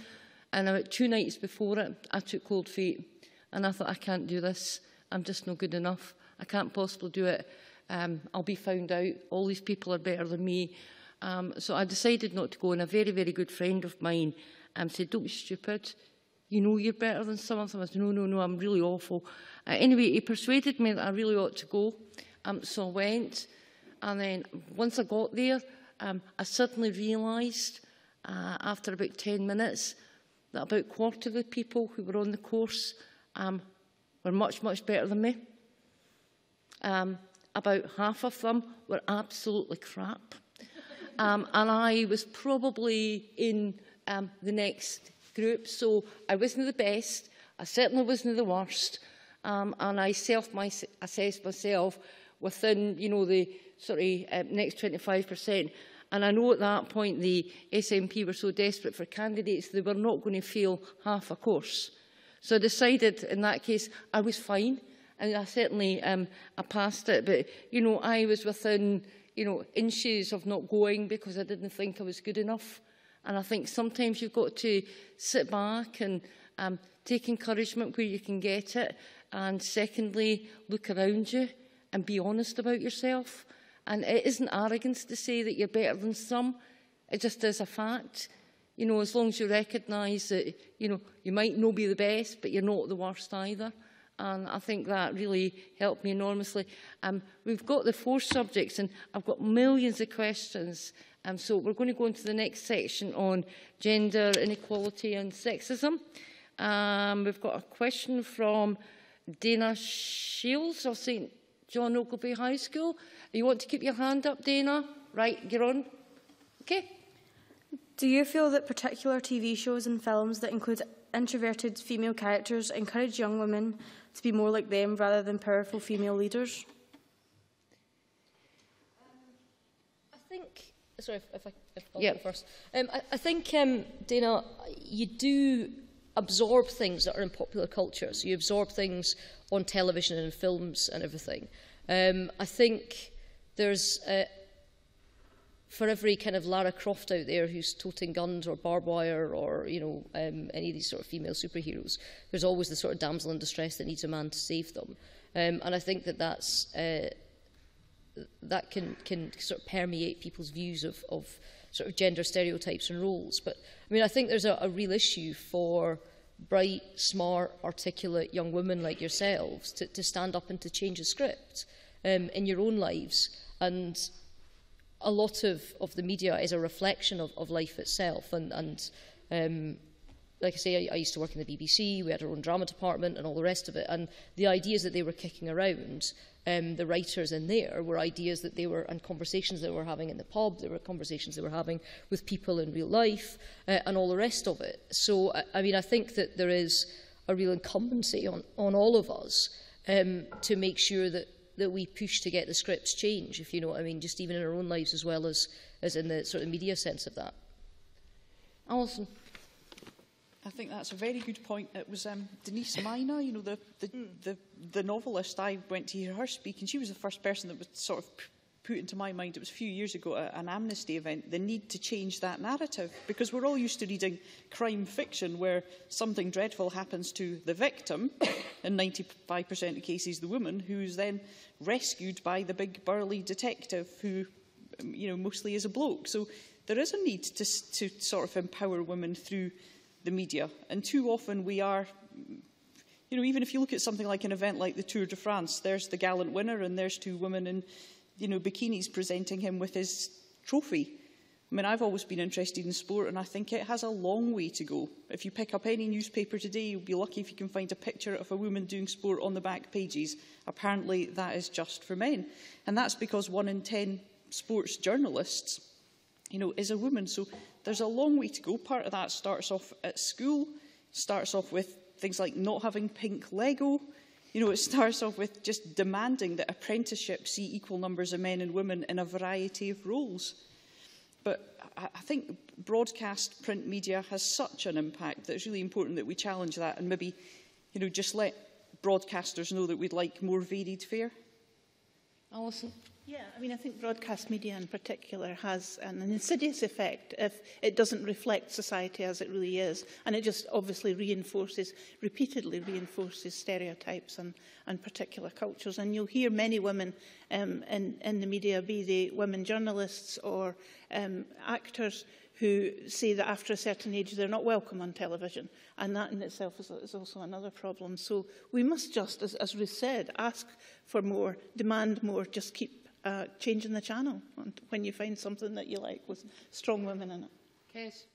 And about two nights before it, I took cold feet and I thought, I can't do this. I'm just not good enough. I can't possibly do it. Um, I'll be found out. All these people are better than me. Um, so I decided not to go. And a very, very good friend of mine um, said, don't be stupid. You know you're better than some of them. I said, no, no, no, I'm really awful. Uh, anyway, he persuaded me that I really ought to go. Um, so I went. And then once I got there, um, I suddenly realised, uh, after about 10 minutes, that about a quarter of the people who were on the course um, were much, much better than me. Um, about half of them were absolutely crap um, and I was probably in um, the next group. So I wasn't the best, I certainly wasn't the worst, um, and I self-assessed myself within, you know, the sort of uh, next 25%. And I know at that point the SNP were so desperate for candidates they were not going to fail half a course. So I decided in that case I was fine and I certainly um, I passed it. But, you know, I was within you know, inches of not going because I didn't think I was good enough. And I think sometimes you've got to sit back and um, take encouragement where you can get it. And secondly, look around you and be honest about yourself. And it isn't arrogance to say that you're better than some. It just is a fact. You know, as long as you recognise that, you know, you might not be the best, but you're not the worst either. And I think that really helped me enormously. Um, we've got the four subjects and I've got millions of questions. Um, so we're going to go into the next section on gender inequality and sexism. Um, we've got a question from Dana Shields of St John Ogilvie High School. You want to keep your hand up, Dana? Right, you're on. Okay. Do you feel that particular TV shows and films that include introverted female characters encourage young women to be more like them rather than powerful female leaders? I think, sorry, if, if I if I'll yep. go first. Um, I, I think, um, Dana, you do absorb things that are in popular culture. So you absorb things on television and in films and everything. Um, I think there's, uh, for every kind of Lara Croft out there who's toting guns or barbed wire or, you know, um, any of these sort of female superheroes, there's always the sort of damsel in distress that needs a man to save them. Um, and I think that that's, uh, that can, can sort of permeate people's views of, of sort of gender stereotypes and roles. But I mean, I think there's a, a real issue for bright, smart, articulate young women like yourselves to, to stand up and to change the script um, in your own lives. And a lot of, of the media is a reflection of, of life itself. And, and um, like I say, I, I used to work in the BBC, we had our own drama department and all the rest of it. And the ideas that they were kicking around, um, the writers in there, were ideas that they were, and conversations they were having in the pub, there were conversations they were having with people in real life uh, and all the rest of it. So, I, I mean, I think that there is a real incumbency on, on all of us um, to make sure that that we push to get the scripts change, if you know what I mean, just even in our own lives as well as, as in the sort of media sense of that. Alison. I think that's a very good point. It was um, Denise Mina, you know, the, the, mm. the, the novelist. I went to hear her speak, and she was the first person that was sort of put into my mind, it was a few years ago at an amnesty event, the need to change that narrative. Because we're all used to reading crime fiction where something dreadful happens to the victim, in 95% of cases the woman, who's then rescued by the big burly detective who, um, you know, mostly is a bloke. So there is a need to, to sort of empower women through the media. And too often we are, you know, even if you look at something like an event like the Tour de France, there's the gallant winner and there's two women in, you know, bikinis presenting him with his trophy. I mean, I've always been interested in sport and I think it has a long way to go. If you pick up any newspaper today, you'll be lucky if you can find a picture of a woman doing sport on the back pages. Apparently, that is just for men. And that's because one in ten sports journalists, you know, is a woman. So There's a long way to go. Part of that starts off at school, starts off with things like not having pink Lego. You know, it starts off with just demanding that apprenticeships see equal numbers of men and women in a variety of roles. But I think broadcast print media has such an impact that it's really important that we challenge that and maybe, you know, just let broadcasters know that we'd like more varied fare. Alison? Yeah, I mean, I think broadcast media in particular has an, an insidious effect if it doesn't reflect society as it really is. And it just obviously reinforces, repeatedly reinforces stereotypes and, and particular cultures. And you'll hear many women um, in, in the media, be they women journalists or um, actors, who say that after a certain age they're not welcome on television. And that in itself is, is also another problem. So we must just, as, as Ruth said, ask for more, demand more, just keep uh, changing the channel when you find something that you like with strong women in it. Yes.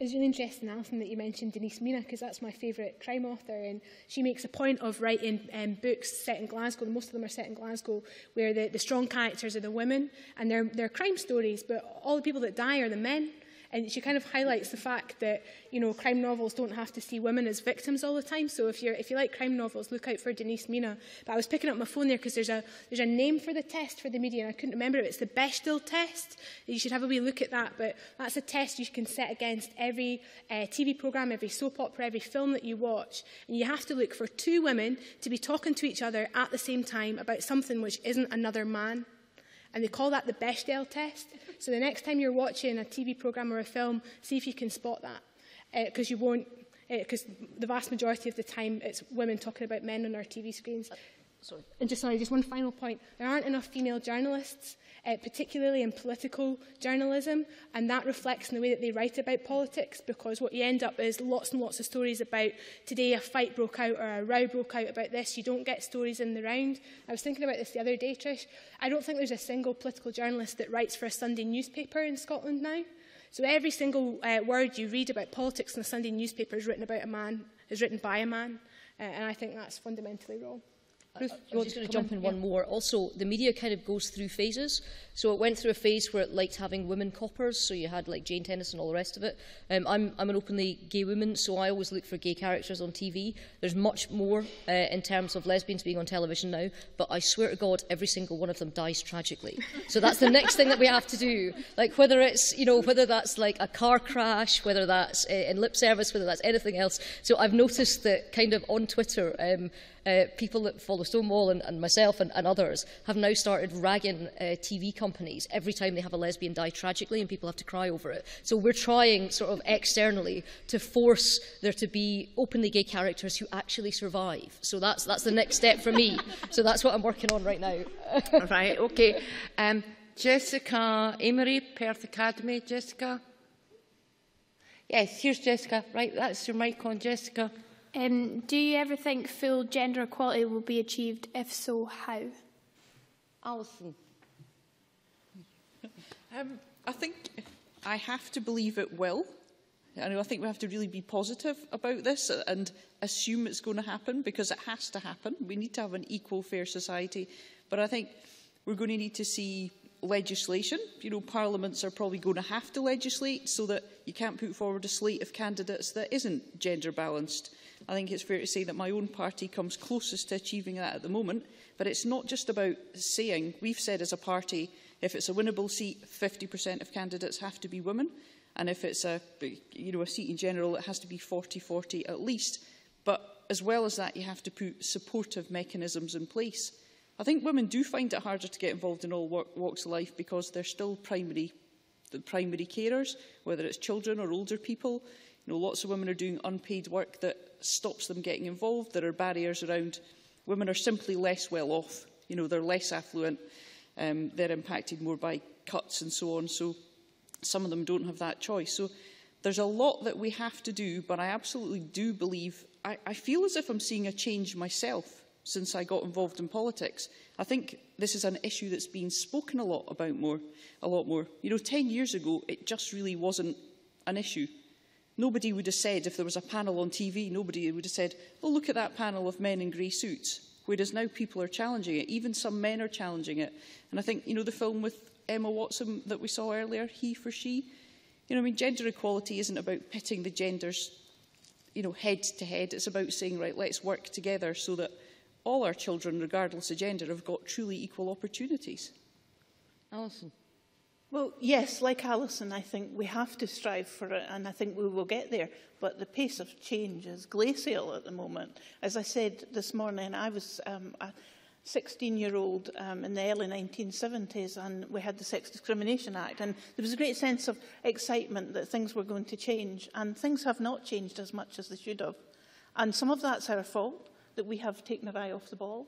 It was really interesting, Alison, that you mentioned Denise Mina, because that's my favourite crime author, and she makes a point of writing um, books set in Glasgow, and most of them are set in Glasgow, where the, the strong characters are the women, and they're, they're crime stories, but all the people that die are the men. And she kind of highlights the fact that, you know, crime novels don't have to see women as victims all the time. So if, you're, if you like crime novels, look out for Denise Mina. But I was picking up my phone there because there's a, there's a name for the test for the media, and I couldn't remember it. It's the Bechdel test. You should have a wee look at that. But that's a test you can set against every uh, TV programme, every soap opera, every film that you watch. And you have to look for two women to be talking to each other at the same time about something which isn't another man. And they call that the Bechdel test. So the next time you're watching a TV programme or a film, see if you can spot that. Because uh, you won't, because uh, the vast majority of the time it's women talking about men on our TV screens. Uh, sorry. And just sorry, just one final point. There aren't enough female journalists uh, particularly in political journalism, and that reflects in the way that they write about politics, because what you end up is lots and lots of stories about today a fight broke out or a row broke out about this. You don't get stories in the round. I was thinking about this the other day, Trish. I don't think there's a single political journalist that writes for a Sunday newspaper in Scotland now. So every single uh, word you read about politics in a Sunday newspaper is written about a man, is written by a man, uh, and I think that's fundamentally wrong. Ruth, I'm just going to jump in, in one yeah. more. Also, the media kind of goes through phases. So it went through a phase where it liked having women coppers, so you had like Jane Tennis and all the rest of it. Um, I'm, I'm an openly gay woman, so I always look for gay characters on TV. There's much more uh, in terms of lesbians being on television now, but I swear to God, every single one of them dies tragically. so that's the next thing that we have to do. Like whether it's, you know, whether that's like a car crash, whether that's uh, in lip service, whether that's anything else. So I've noticed that kind of on Twitter, um, uh, people that follow Stonewall and, and myself and, and others have now started ragging uh, TV companies every time they have a lesbian die tragically and people have to cry over it. So we're trying sort of externally to force there to be openly gay characters who actually survive. So that's, that's the next step for me. so that's what I'm working on right now. right, okay. Um, Jessica Emery, Perth Academy. Jessica? Yes, here's Jessica. Right, that's your mic on, Jessica. Um, do you ever think full gender equality will be achieved? If so, how? Alison. Um, I think I have to believe it will. I, know, I think we have to really be positive about this and assume it's going to happen because it has to happen. We need to have an equal, fair society. But I think we're going to need to see legislation. You know, parliaments are probably going to have to legislate so that you can't put forward a slate of candidates that isn't gender balanced. I think it's fair to say that my own party comes closest to achieving that at the moment. But it's not just about saying, we've said as a party, if it's a winnable seat, 50% of candidates have to be women. And if it's a, you know, a seat in general, it has to be 40-40 at least. But as well as that, you have to put supportive mechanisms in place. I think women do find it harder to get involved in all walks of life because they're still primary, the primary carers, whether it's children or older people. You know, lots of women are doing unpaid work that stops them getting involved. There are barriers around women are simply less well off. You know, they're less affluent. Um, they're impacted more by cuts and so on. So some of them don't have that choice. So there's a lot that we have to do, but I absolutely do believe, I, I feel as if I'm seeing a change myself since I got involved in politics. I think this is an issue that's been spoken a lot about more, a lot more. You know, 10 years ago, it just really wasn't an issue. Nobody would have said, if there was a panel on TV, nobody would have said, well, look at that panel of men in grey suits, whereas now people are challenging it. Even some men are challenging it. And I think, you know, the film with Emma Watson that we saw earlier, He for She, you know, I mean, gender equality isn't about pitting the genders, you know, head to head. It's about saying, right, let's work together so that all our children, regardless of gender, have got truly equal opportunities. Alison. Well, yes, like Alison, I think we have to strive for it, and I think we will get there. But the pace of change is glacial at the moment. As I said this morning, I was um, a 16-year-old um, in the early 1970s, and we had the Sex Discrimination Act, and there was a great sense of excitement that things were going to change, and things have not changed as much as they should have. And some of that's our fault, that we have taken our eye off the ball.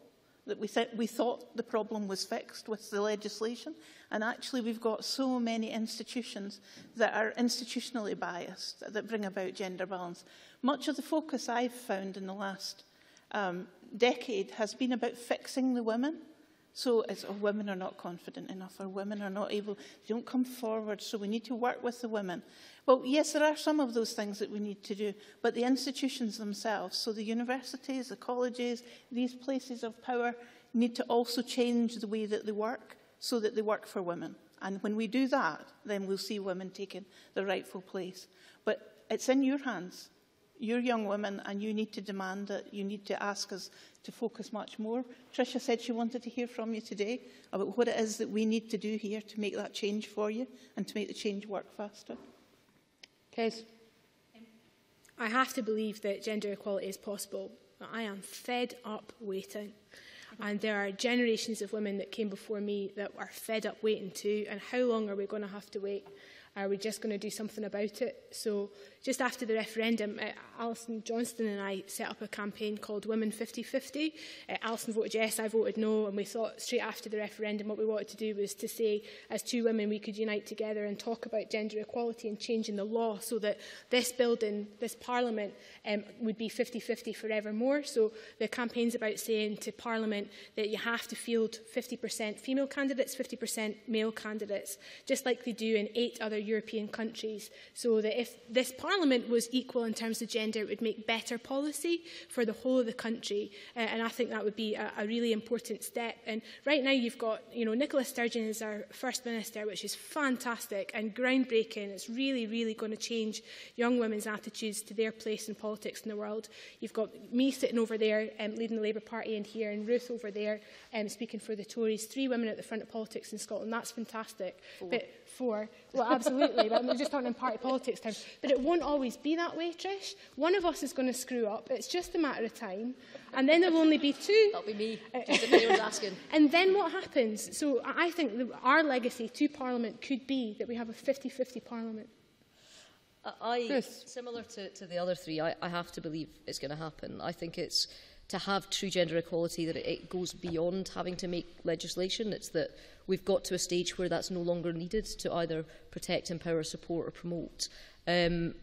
That we, th we thought the problem was fixed with the legislation. And actually, we've got so many institutions that are institutionally biased that bring about gender balance. Much of the focus I've found in the last um, decade has been about fixing the women. So it's, oh, women are not confident enough, or women are not able, they don't come forward, so we need to work with the women. Well, yes, there are some of those things that we need to do, but the institutions themselves, so the universities, the colleges, these places of power, need to also change the way that they work so that they work for women. And when we do that, then we'll see women taking the rightful place. But it's in your hands. You're young women, and you need to demand it. You need to ask us to focus much more. Tricia said she wanted to hear from you today about what it is that we need to do here to make that change for you and to make the change work faster. Case. I have to believe that gender equality is possible. I am fed up waiting. And there are generations of women that came before me that are fed up waiting too. And how long are we going to have to wait? Are we just going to do something about it? So just after the referendum, uh, Alison Johnston and I set up a campaign called Women 50-50. Uh, Alison voted yes, I voted no, and we thought straight after the referendum what we wanted to do was to say as two women we could unite together and talk about gender equality and changing the law so that this building, this parliament, um, would be 50-50 forevermore. So the campaign's about saying to parliament that you have to field 50% female candidates, 50% male candidates, just like they do in eight other European countries, so that if this parliament Parliament was equal in terms of gender, it would make better policy for the whole of the country. Uh, and I think that would be a, a really important step. And right now you've got, you know, Nicola Sturgeon is our First Minister, which is fantastic and groundbreaking. It's really, really going to change young women's attitudes to their place in politics in the world. You've got me sitting over there um, leading the Labour Party in here and Ruth over there um, speaking for the Tories. Three women at the front of politics in Scotland. That's fantastic. Four. But four. Well, absolutely. but I'm just talking in party politics terms. But it won't always be that way, Trish. One of us is going to screw up. It's just a matter of time. And then there'll only be two. That'll be me. Uh, just if asking. And then what happens? So I think that our legacy to Parliament could be that we have a 50-50 Parliament. I, yes. similar to, to the other three, I, I have to believe it's going to happen. I think it's to have true gender equality, that it goes beyond having to make legislation. It's that we've got to a stage where that's no longer needed to either protect, empower, support or promote. Um,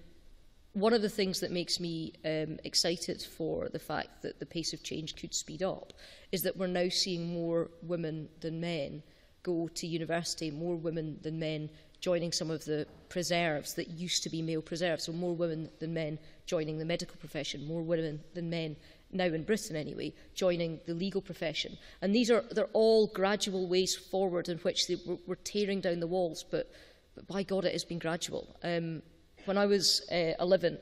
one of the things that makes me um, excited for the fact that the pace of change could speed up is that we're now seeing more women than men go to university, more women than men joining some of the preserves that used to be male preserves, so more women than men joining the medical profession, more women than men now in Britain anyway, joining the legal profession. And these are they're all gradual ways forward in which they were, were tearing down the walls, but, but by God, it has been gradual. Um, when I was uh, 11,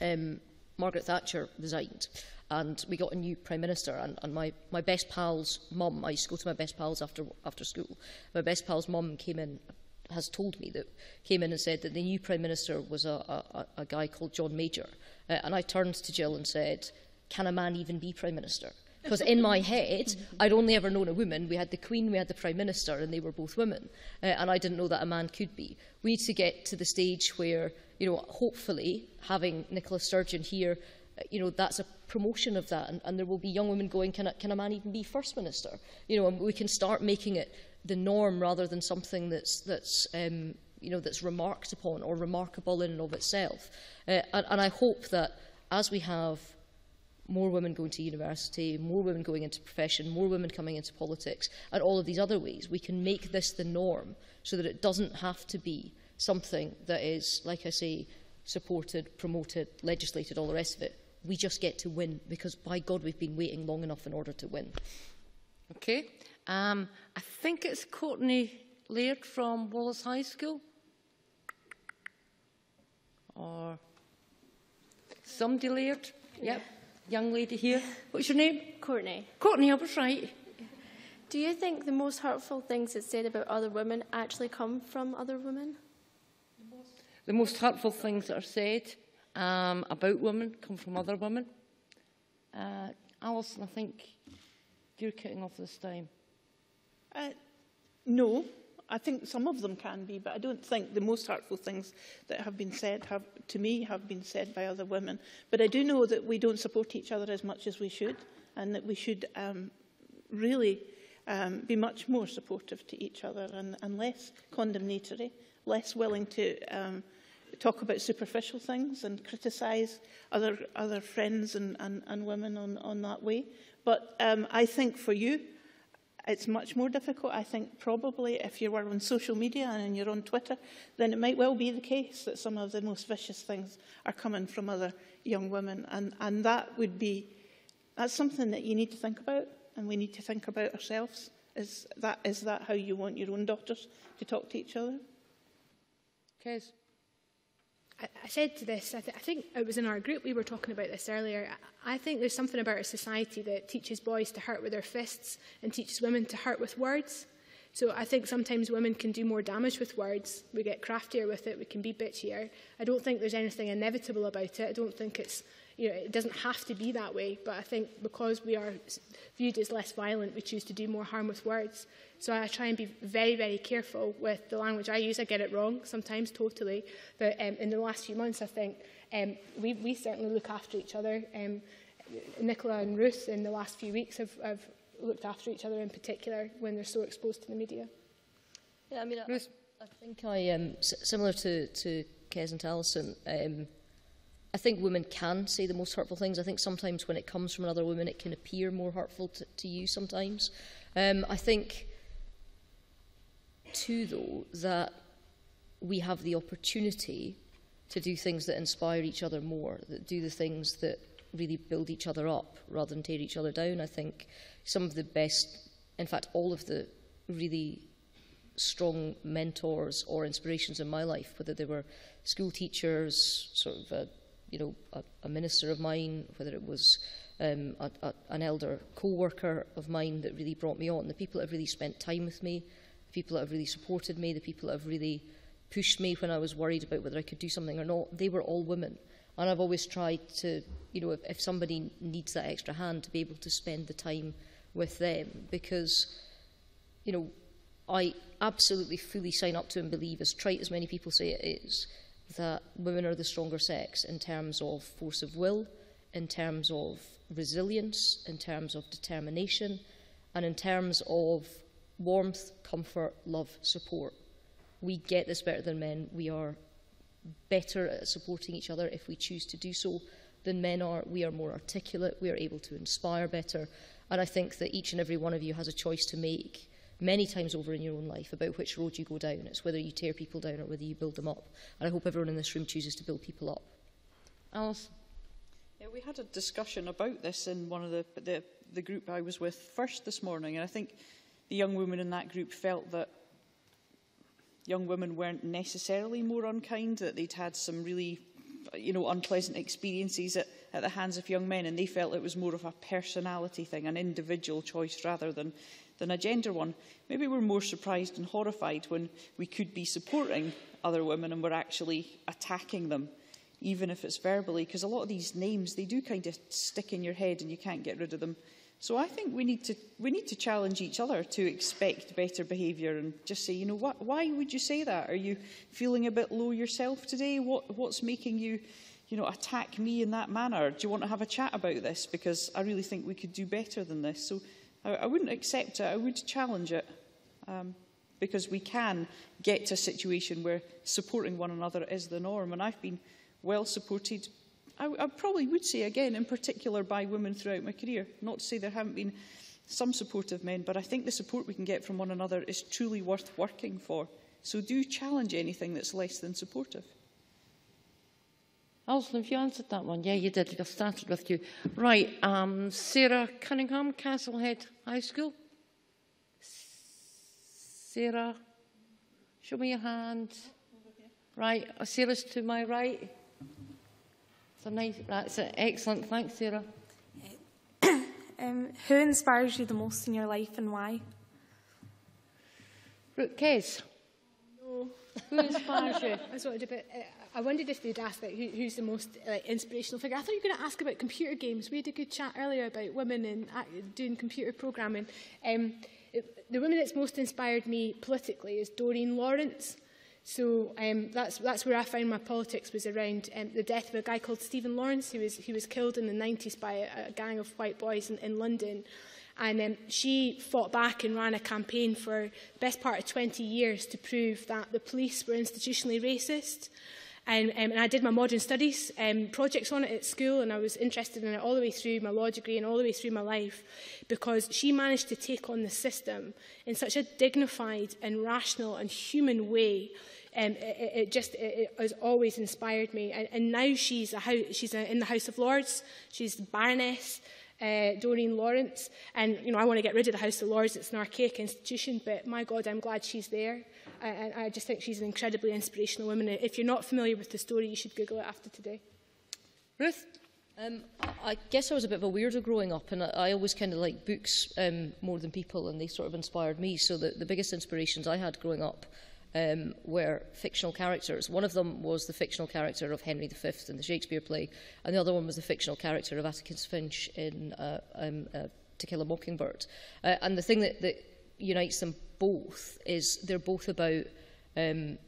um, Margaret Thatcher resigned and we got a new Prime Minister and, and my, my best pal's mum, I used to go to my best pal's after, after school, my best pal's mum came in, has told me that, came in and said that the new Prime Minister was a, a, a guy called John Major. Uh, and I turned to Jill and said, can a man even be Prime Minister? Because in my head, I'd only ever known a woman. We had the Queen, we had the Prime Minister, and they were both women. Uh, and I didn't know that a man could be. We need to get to the stage where, you know, hopefully, having Nicola Sturgeon here, uh, you know, that's a promotion of that. And, and there will be young women going, can a, can a man even be First Minister? You know, and we can start making it the norm rather than something that's, that's um, you know, that's remarked upon or remarkable in and of itself. Uh, and, and I hope that as we have more women going to university, more women going into profession, more women coming into politics, and all of these other ways. We can make this the norm so that it doesn't have to be something that is, like I say, supported, promoted, legislated, all the rest of it. We just get to win because, by God, we've been waiting long enough in order to win. Okay. Um, I think it's Courtney Laird from Wallace High School. Or somebody Laird. Yep. Yeah. Young lady here. What's your name? Courtney. Courtney, I was right. Do you think the most hurtful things that's said about other women actually come from other women? The most hurtful things that are said um, about women come from other women. Uh, Alison, I think you're cutting off this time. Uh, no, I think some of them can be, but I don't think the most hurtful things that have been said have, to me have been said by other women. But I do know that we don't support each other as much as we should, and that we should um, really um, be much more supportive to each other and, and less condemnatory, less willing to um, talk about superficial things and criticise other, other friends and, and, and women on, on that way. But um, I think for you, It's much more difficult, I think, probably if you were on social media and you're on Twitter, then it might well be the case that some of the most vicious things are coming from other young women. And, and that would be, that's something that you need to think about and we need to think about ourselves. Is that, is that how you want your own daughters to talk to each other? Case. I, I said to this, I, th I think it was in our group we were talking about this earlier. I, I think there's something about a society that teaches boys to hurt with their fists and teaches women to hurt with words. So I think sometimes women can do more damage with words. We get craftier with it. We can be bitchier. I don't think there's anything inevitable about it. I don't think it's you know, it doesn't have to be that way, but I think because we are viewed as less violent, we choose to do more harm with words. So I try and be very, very careful with the language I use. I get it wrong sometimes, totally. But um, in the last few months, I think um, we, we certainly look after each other. Um, Nicola and Ruth in the last few weeks have, have looked after each other in particular when they're so exposed to the media. Yeah, I mean, I, Ruth. I think I, um, similar to, to Kez and Alison. um, I think women can say the most hurtful things. I think sometimes when it comes from another woman, it can appear more hurtful to, to you sometimes. Um, I think, too, though, that we have the opportunity to do things that inspire each other more, that do the things that really build each other up rather than tear each other down. I think some of the best, in fact, all of the really strong mentors or inspirations in my life, whether they were school teachers, sort of a you know, a, a minister of mine, whether it was um, a, a, an elder co-worker of mine that really brought me on, the people that have really spent time with me, the people that have really supported me, the people that have really pushed me when I was worried about whether I could do something or not, they were all women. And I've always tried to, you know, if, if somebody needs that extra hand, to be able to spend the time with them because, you know, I absolutely fully sign up to and believe, as trite as many people say it is, that women are the stronger sex in terms of force of will, in terms of resilience, in terms of determination, and in terms of warmth, comfort, love, support. We get this better than men. We are better at supporting each other if we choose to do so than men are. We are more articulate. We are able to inspire better. And I think that each and every one of you has a choice to make many times over in your own life about which road you go down. It's whether you tear people down or whether you build them up. And I hope everyone in this room chooses to build people up. Alice? Yeah, we had a discussion about this in one of the, the, the group I was with first this morning, and I think the young women in that group felt that young women weren't necessarily more unkind, that they'd had some really you know, unpleasant experiences at, at the hands of young men, and they felt it was more of a personality thing, an individual choice rather than than a gender one. Maybe we're more surprised and horrified when we could be supporting other women and we're actually attacking them, even if it's verbally, because a lot of these names, they do kind of stick in your head and you can't get rid of them. So I think we need to, we need to challenge each other to expect better behaviour and just say, you know, why would you say that? Are you feeling a bit low yourself today? What, what's making you, you know, attack me in that manner? Do you want to have a chat about this? Because I really think we could do better than this. So I, I wouldn't accept it. I would challenge it. Um, because we can get to a situation where supporting one another is the norm. And I've been well supported, I, I probably would say again, in particular by women throughout my career. Not to say there haven't been some supportive men, but I think the support we can get from one another is truly worth working for. So do challenge anything that's less than supportive. Alison, have you answered that one? Yeah, you did. I started with you. Right, um, Sarah Cunningham, Castlehead High School. Sarah, show me your hand. Right, uh, Sarah's to my right. It's a nice, that's excellent. Thanks, Sarah. um, who inspires you the most in your life and why? Ruth Kes. No. Who inspires you? I sort of a bit, uh, I wondered if they'd ask like, who, who's the most like, inspirational figure. I thought you were going to ask about computer games. We had a good chat earlier about women and uh, doing computer programming. Um, it, the woman that's most inspired me politically is Doreen Lawrence. So um, that's, that's where I found my politics was around um, the death of a guy called Stephen Lawrence, who was, who was killed in the 90s by a, a gang of white boys in, in London. And um, she fought back and ran a campaign for the best part of 20 years to prove that the police were institutionally racist. And, um, and I did my modern studies um, projects on it at school and I was interested in it all the way through my law degree and all the way through my life because she managed to take on the system in such a dignified and rational and human way. Um, it, it just it, it has always inspired me. And, and now she's, a house, she's a, in the House of Lords, she's the Baroness, uh, Doreen Lawrence. And, you know, I want to get rid of the House of Lords. It's an archaic institution, but my God, I'm glad she's there. And I just think she's an incredibly inspirational woman. If you're not familiar with the story, you should Google it after today. Ruth? Um, I guess I was a bit of a weirdo growing up, and I, I always kind of liked books um, more than people, and they sort of inspired me. So the, the biggest inspirations I had growing up um, were fictional characters. One of them was the fictional character of Henry V in the Shakespeare play, and the other one was the fictional character of Atticus Finch in uh, um, uh, To Kill a Mockingbird. Uh, and the thing that, that unites them both is they're both about um,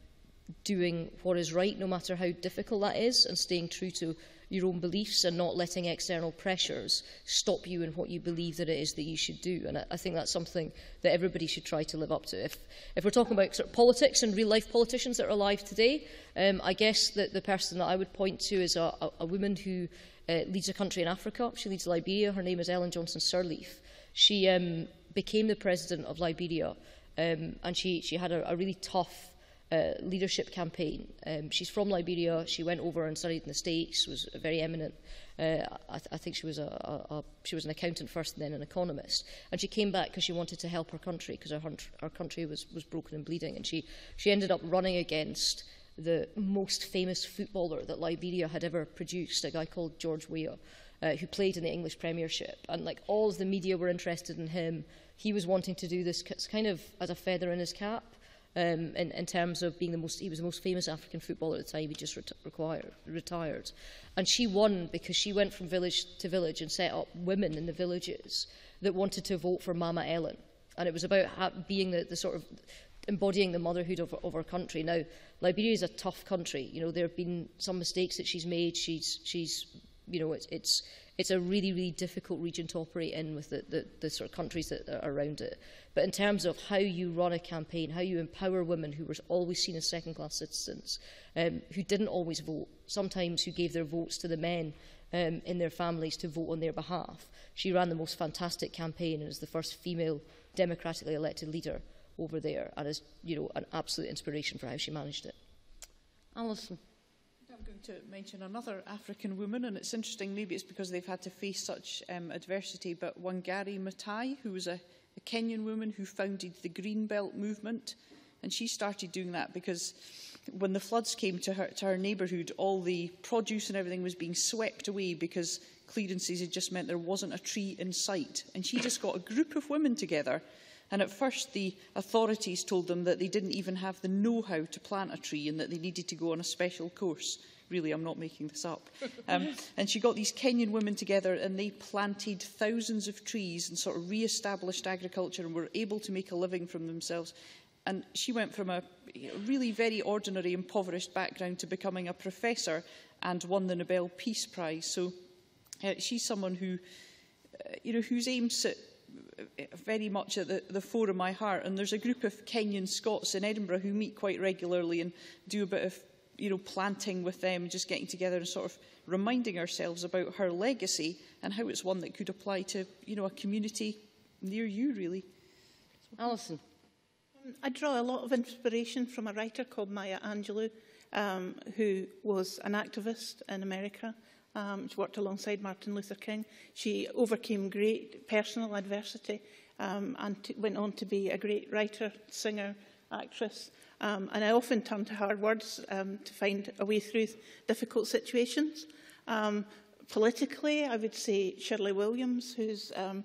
doing what is right, no matter how difficult that is, and staying true to your own beliefs and not letting external pressures stop you in what you believe that it is that you should do. And I, I think that's something that everybody should try to live up to. If, if we're talking about sort of politics and real-life politicians that are alive today, um, I guess that the person that I would point to is a, a, a woman who uh, leads a country in Africa. She leads Liberia. Her name is Ellen Johnson Sirleaf. She um, became the president of Liberia um, and she, she had a, a really tough uh, leadership campaign. Um, she's from Liberia. She went over and studied in the States, was very eminent. Uh, I, th I think she was, a, a, a, she was an accountant first and then an economist. And she came back because she wanted to help her country because her, her country was, was broken and bleeding. And she, she ended up running against the most famous footballer that Liberia had ever produced, a guy called George Weah, uh, who played in the English Premiership. And like all the media were interested in him. He was wanting to do this kind of as a feather in his cap um, in, in terms of being the most, he was the most famous African footballer at the time, he just ret required, retired. And she won because she went from village to village and set up women in the villages that wanted to vote for Mama Ellen. And it was about being the, the sort of embodying the motherhood of, of our country. Now, Liberia is a tough country. You know, there have been some mistakes that she's made. She's, she's you know, it's, it's it's a really, really difficult region to operate in with the, the, the sort of countries that are around it. But in terms of how you run a campaign, how you empower women who were always seen as second-class citizens, um, who didn't always vote, sometimes who gave their votes to the men um, in their families to vote on their behalf. She ran the most fantastic campaign and is the first female democratically elected leader over there and is you know, an absolute inspiration for how she managed it. Alison to mention another African woman, and it's interesting, maybe it's because they've had to face such um, adversity, but Wangari Maathai, who was a, a Kenyan woman who founded the Green Belt movement, and she started doing that because when the floods came to her, to her neighbourhood, all the produce and everything was being swept away because clearances had just meant there wasn't a tree in sight. And she just got a group of women together And at first, the authorities told them that they didn't even have the know-how to plant a tree and that they needed to go on a special course. Really, I'm not making this up. Um, and she got these Kenyan women together and they planted thousands of trees and sort of re-established agriculture and were able to make a living from themselves. And she went from a really very ordinary, impoverished background to becoming a professor and won the Nobel Peace Prize. So uh, she's someone who, uh, you know, whose aims sit uh, very much at the, the fore of my heart. And there's a group of Kenyan Scots in Edinburgh who meet quite regularly and do a bit of you know, planting with them, just getting together and sort of reminding ourselves about her legacy and how it's one that could apply to, you know, a community near you, really. Alison. Um, I draw a lot of inspiration from a writer called Maya Angelou, um, who was an activist in America. Um, she worked alongside Martin Luther King. She overcame great personal adversity um, and went on to be a great writer, singer, actress, um, and I often turn to her words um, to find a way through difficult situations. Um, politically, I would say Shirley Williams, who's um,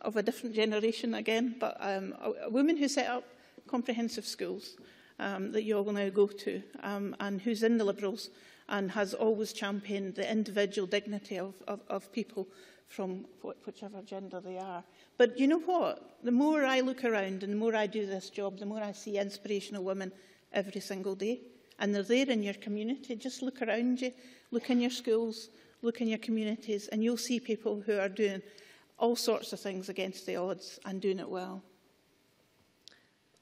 of a different generation again, but um, a, a woman who set up comprehensive schools um, that you all now go to, um, and who's in the Liberals and has always championed the individual dignity of, of, of people from whichever gender they are. But you know what? The more I look around and the more I do this job, the more I see inspirational women every single day. And they're there in your community. Just look around you, look in your schools, look in your communities, and you'll see people who are doing all sorts of things against the odds and doing it well.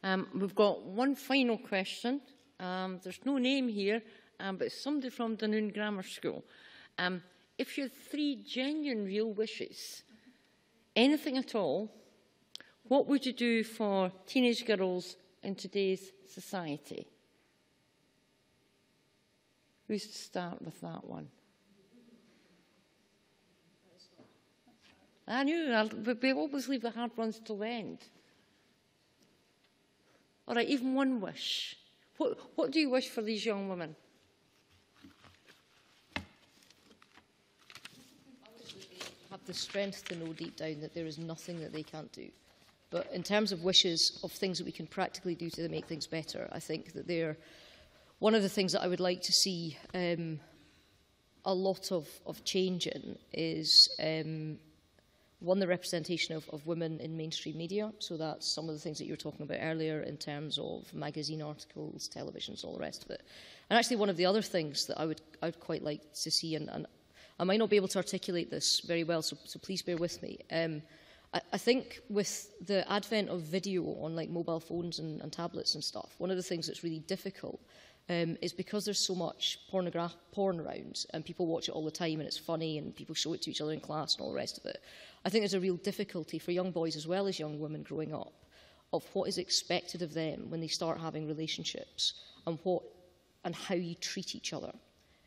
Um, we've got one final question. Um, there's no name here, um, but it's somebody from Dunoon Grammar School. Um, if you had three genuine real wishes, anything at all, what would you do for teenage girls in today's society? Who's to start with that one? I knew, I'll, we always leave the hard ones till the end. All right, even one wish. What, what do you wish for these young women? The strength to know deep down that there is nothing that they can't do. But in terms of wishes of things that we can practically do to make things better, I think that they're one of the things that I would like to see um, a lot of, of change in is um, one, the representation of, of women in mainstream media. So that's some of the things that you were talking about earlier in terms of magazine articles, televisions, all the rest of it. And actually one of the other things that I would, I would quite like to see, and, and I might not be able to articulate this very well, so, so please bear with me. Um, I, I think with the advent of video on like mobile phones and, and tablets and stuff, one of the things that's really difficult um, is because there's so much pornograph porn around and people watch it all the time and it's funny and people show it to each other in class and all the rest of it. I think there's a real difficulty for young boys as well as young women growing up of what is expected of them when they start having relationships and what and how you treat each other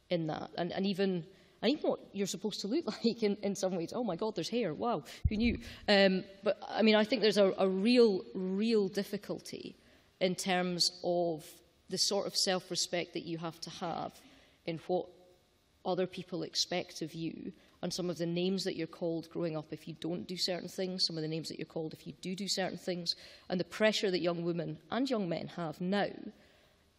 in that. And, and even and even what you're supposed to look like in, in some ways. Oh my God, there's hair. Wow, who knew? Um, but I mean, I think there's a, a real, real difficulty in terms of the sort of self-respect that you have to have in what other people expect of you and some of the names that you're called growing up if you don't do certain things, some of the names that you're called if you do do certain things, and the pressure that young women and young men have now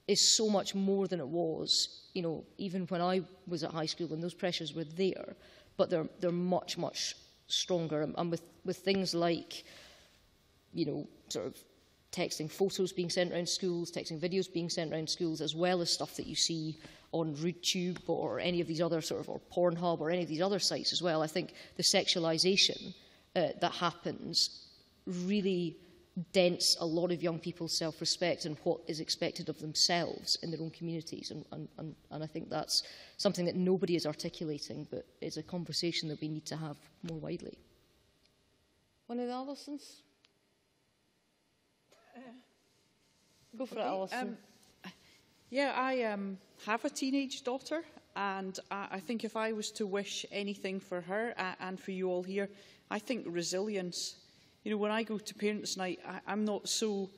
is so much more than it was, you know, even when I was at high school and those pressures were there, but they're, they're much, much stronger. And with, with things like, you know, sort of texting photos being sent around schools, texting videos being sent around schools, as well as stuff that you see on RedTube or any of these other sort of, or Pornhub or any of these other sites as well. I think the sexualization uh, that happens really dents a lot of young people's self-respect and what is expected of themselves in their own communities. And, and, and, and I think that's something that nobody is articulating, but is a conversation that we need to have more widely. One of the Allisons? Go for okay, it, Alison. Um, yeah, I um, have a teenage daughter, and I, I think if I was to wish anything for her uh, and for you all here, I think resilience. You know, when I go to parents' night, I, I'm not so.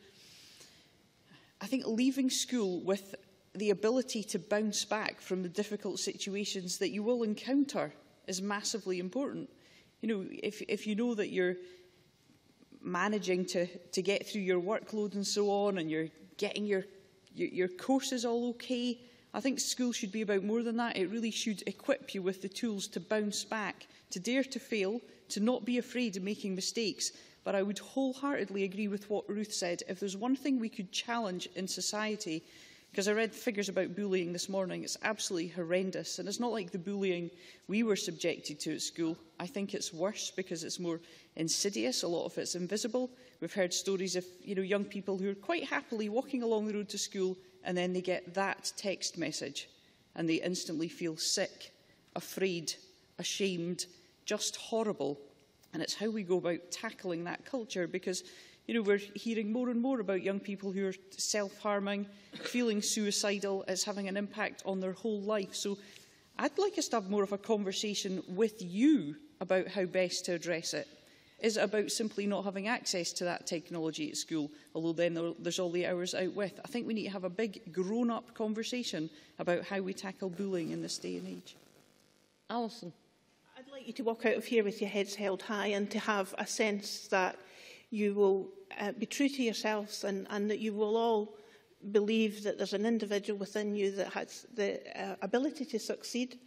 I think leaving school with the ability to bounce back from the difficult situations that you will encounter is massively important. You know, if, if you know that you're managing to, to get through your workload and so on, and you're getting your, your, your courses all okay. I think school should be about more than that. It really should equip you with the tools to bounce back, to dare to fail, to not be afraid of making mistakes. But I would wholeheartedly agree with what Ruth said. If there's one thing we could challenge in society, because I read figures about bullying this morning, it's absolutely horrendous. And it's not like the bullying we were subjected to at school. I think it's worse because it's more insidious. A lot of it's invisible. We've heard stories of you know, young people who are quite happily walking along the road to school and then they get that text message and they instantly feel sick, afraid, ashamed, just horrible. And it's how we go about tackling that culture because you know, we're hearing more and more about young people who are self-harming, feeling suicidal. It's having an impact on their whole life. So I'd like us to have more of a conversation with you about how best to address it. Is it about simply not having access to that technology at school, although then there's all the hours out with? I think we need to have a big grown-up conversation about how we tackle bullying in this day and age. Alison. You to walk out of here with your heads held high and to have a sense that you will uh, be true to yourselves and, and that you will all believe that there's an individual within you that has the uh, ability to succeed.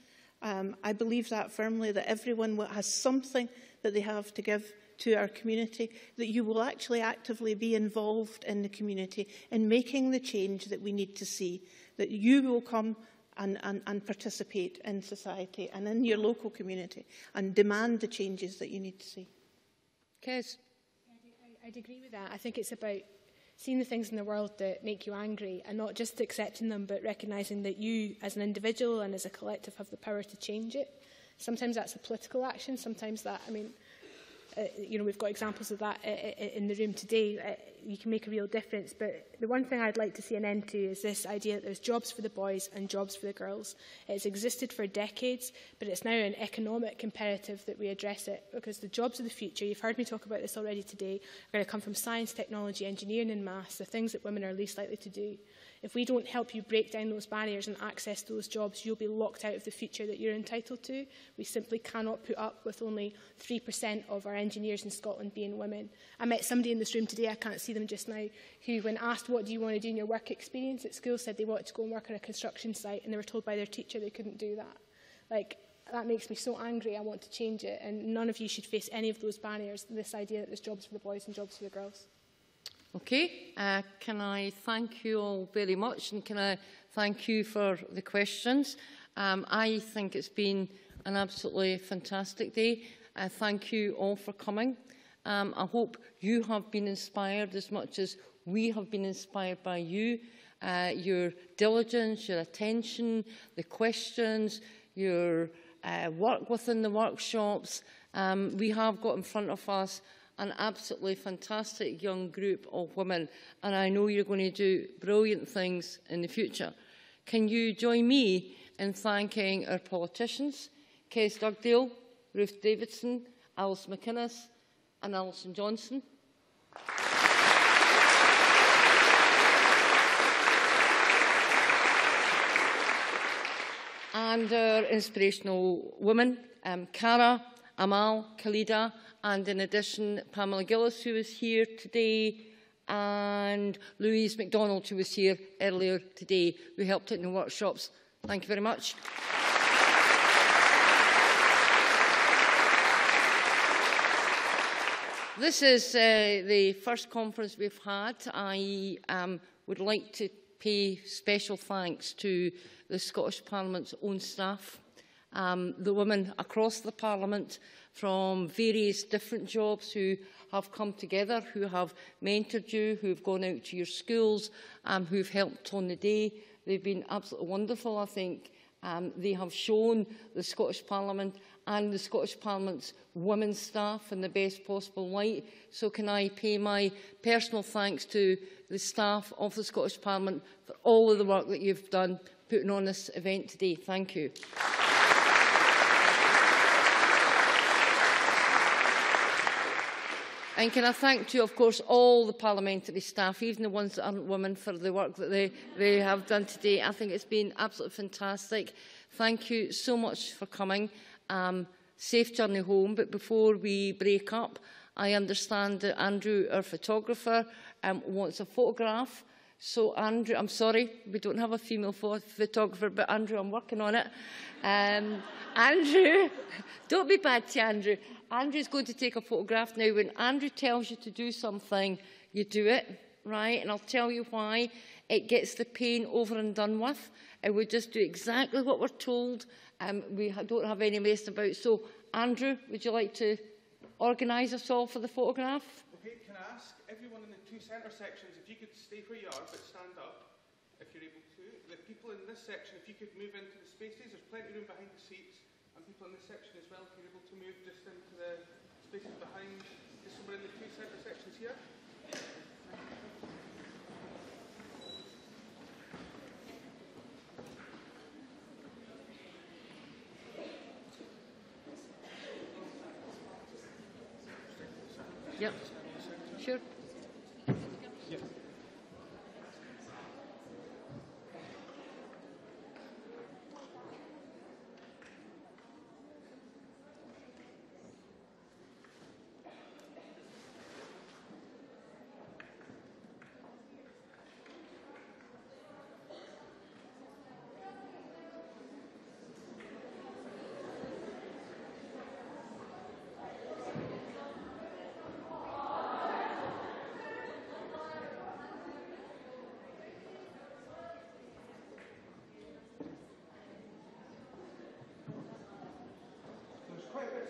Um, I believe that firmly, that everyone has something that they have to give to our community, that you will actually actively be involved in the community in making the change that we need to see, that you will come and, and, and participate in society and in your local community and demand the changes that you need to see. Kes? I'd, I'd agree with that. I think it's about seeing the things in the world that make you angry and not just accepting them but recognising that you as an individual and as a collective have the power to change it. Sometimes that's a political action, sometimes that, I mean, uh, you know, we've got examples of that uh, uh, in the room today. Uh, you can make a real difference. But the one thing I'd like to see an end to is this idea that there's jobs for the boys and jobs for the girls. It's existed for decades, but it's now an economic imperative that we address it because the jobs of the future, you've heard me talk about this already today, are going to come from science, technology, engineering and maths, the things that women are least likely to do. If we don't help you break down those barriers and access those jobs, you'll be locked out of the future that you're entitled to. We simply cannot put up with only 3% of our engineers in Scotland being women. I met somebody in this room today, I can't see them just now, who when asked what do you want to do in your work experience at school said they wanted to go and work on a construction site and they were told by their teacher they couldn't do that. Like, that makes me so angry, I want to change it. And none of you should face any of those barriers, this idea that there's jobs for the boys and jobs for the girls. Okay, uh, can I thank you all very much and can I thank you for the questions. Um, I think it's been an absolutely fantastic day. Uh, thank you all for coming. Um, I hope you have been inspired as much as we have been inspired by you. Uh, your diligence, your attention, the questions, your uh, work within the workshops. Um, we have got in front of us an absolutely fantastic young group of women, and I know you're going to do brilliant things in the future. Can you join me in thanking our politicians, Kez Dugdale, Ruth Davidson, Alice McInnes and Alison Johnstone? and our inspirational women, um, Cara, Amal, Khalida, and in addition, Pamela Gillies, who is here today, and Louise MacDonald, who was here earlier today, who helped out in the workshops. Thank you very much. This is uh, the first conference we've had. I um, would like to pay special thanks to the Scottish Parliament's own staff, um, the women across the Parliament from various different jobs who have come together, who have mentored you, who have gone out to your schools, um, who have helped on the day. They've been absolutely wonderful, I think. Um, they have shown the Scottish Parliament and the Scottish Parliament's women staff in the best possible light. So can I pay my personal thanks to the staff of the Scottish Parliament for all of the work that you've done putting on this event today. Thank you. And can I thank you, of course, all the parliamentary staff, even the ones that aren't women, for the work that they, they have done today. I think it's been absolutely fantastic. Thank you so much for coming. Um, safe journey home. But before we break up, I understand that Andrew, our photographer, um, wants a photograph So, Andrew, I'm sorry, we don't have a female photographer, but Andrew, I'm working on it. Um, Andrew, don't be bad to Andrew. Andrew's going to take a photograph now. When Andrew tells you to do something, you do it, right? And I'll tell you why. It gets the pain over and done with. And we just do exactly what we're told. Um, we don't have any mess about. So, Andrew, would you like to organise us all for the photograph? Okay, can I ask everyone in the two centre sections if you could stay where you are, but stand up if you're able to. The people in this section, if you could move into the spaces, there's plenty of room behind the seats, and people in this section as well, if you're able to move just into the spaces behind, just somewhere in the two centre sections here.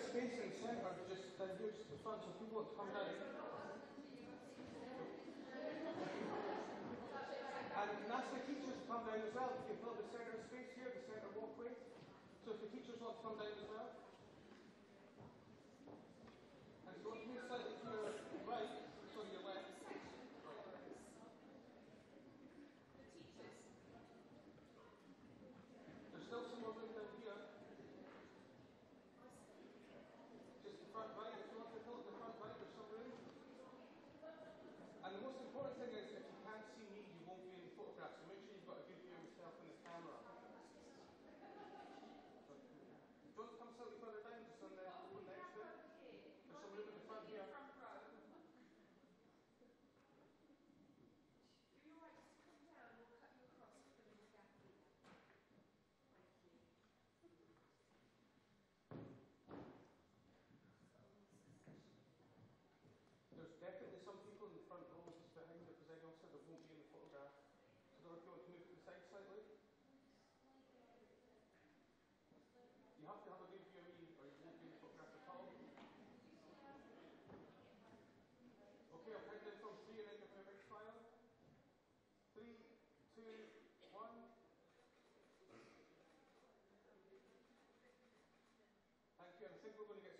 Space in centre, just here's the front, so people want to come down. And that's the teachers come down as well. You can fill the centre space here, the centre walkway. So if the teachers want to come down as well. can,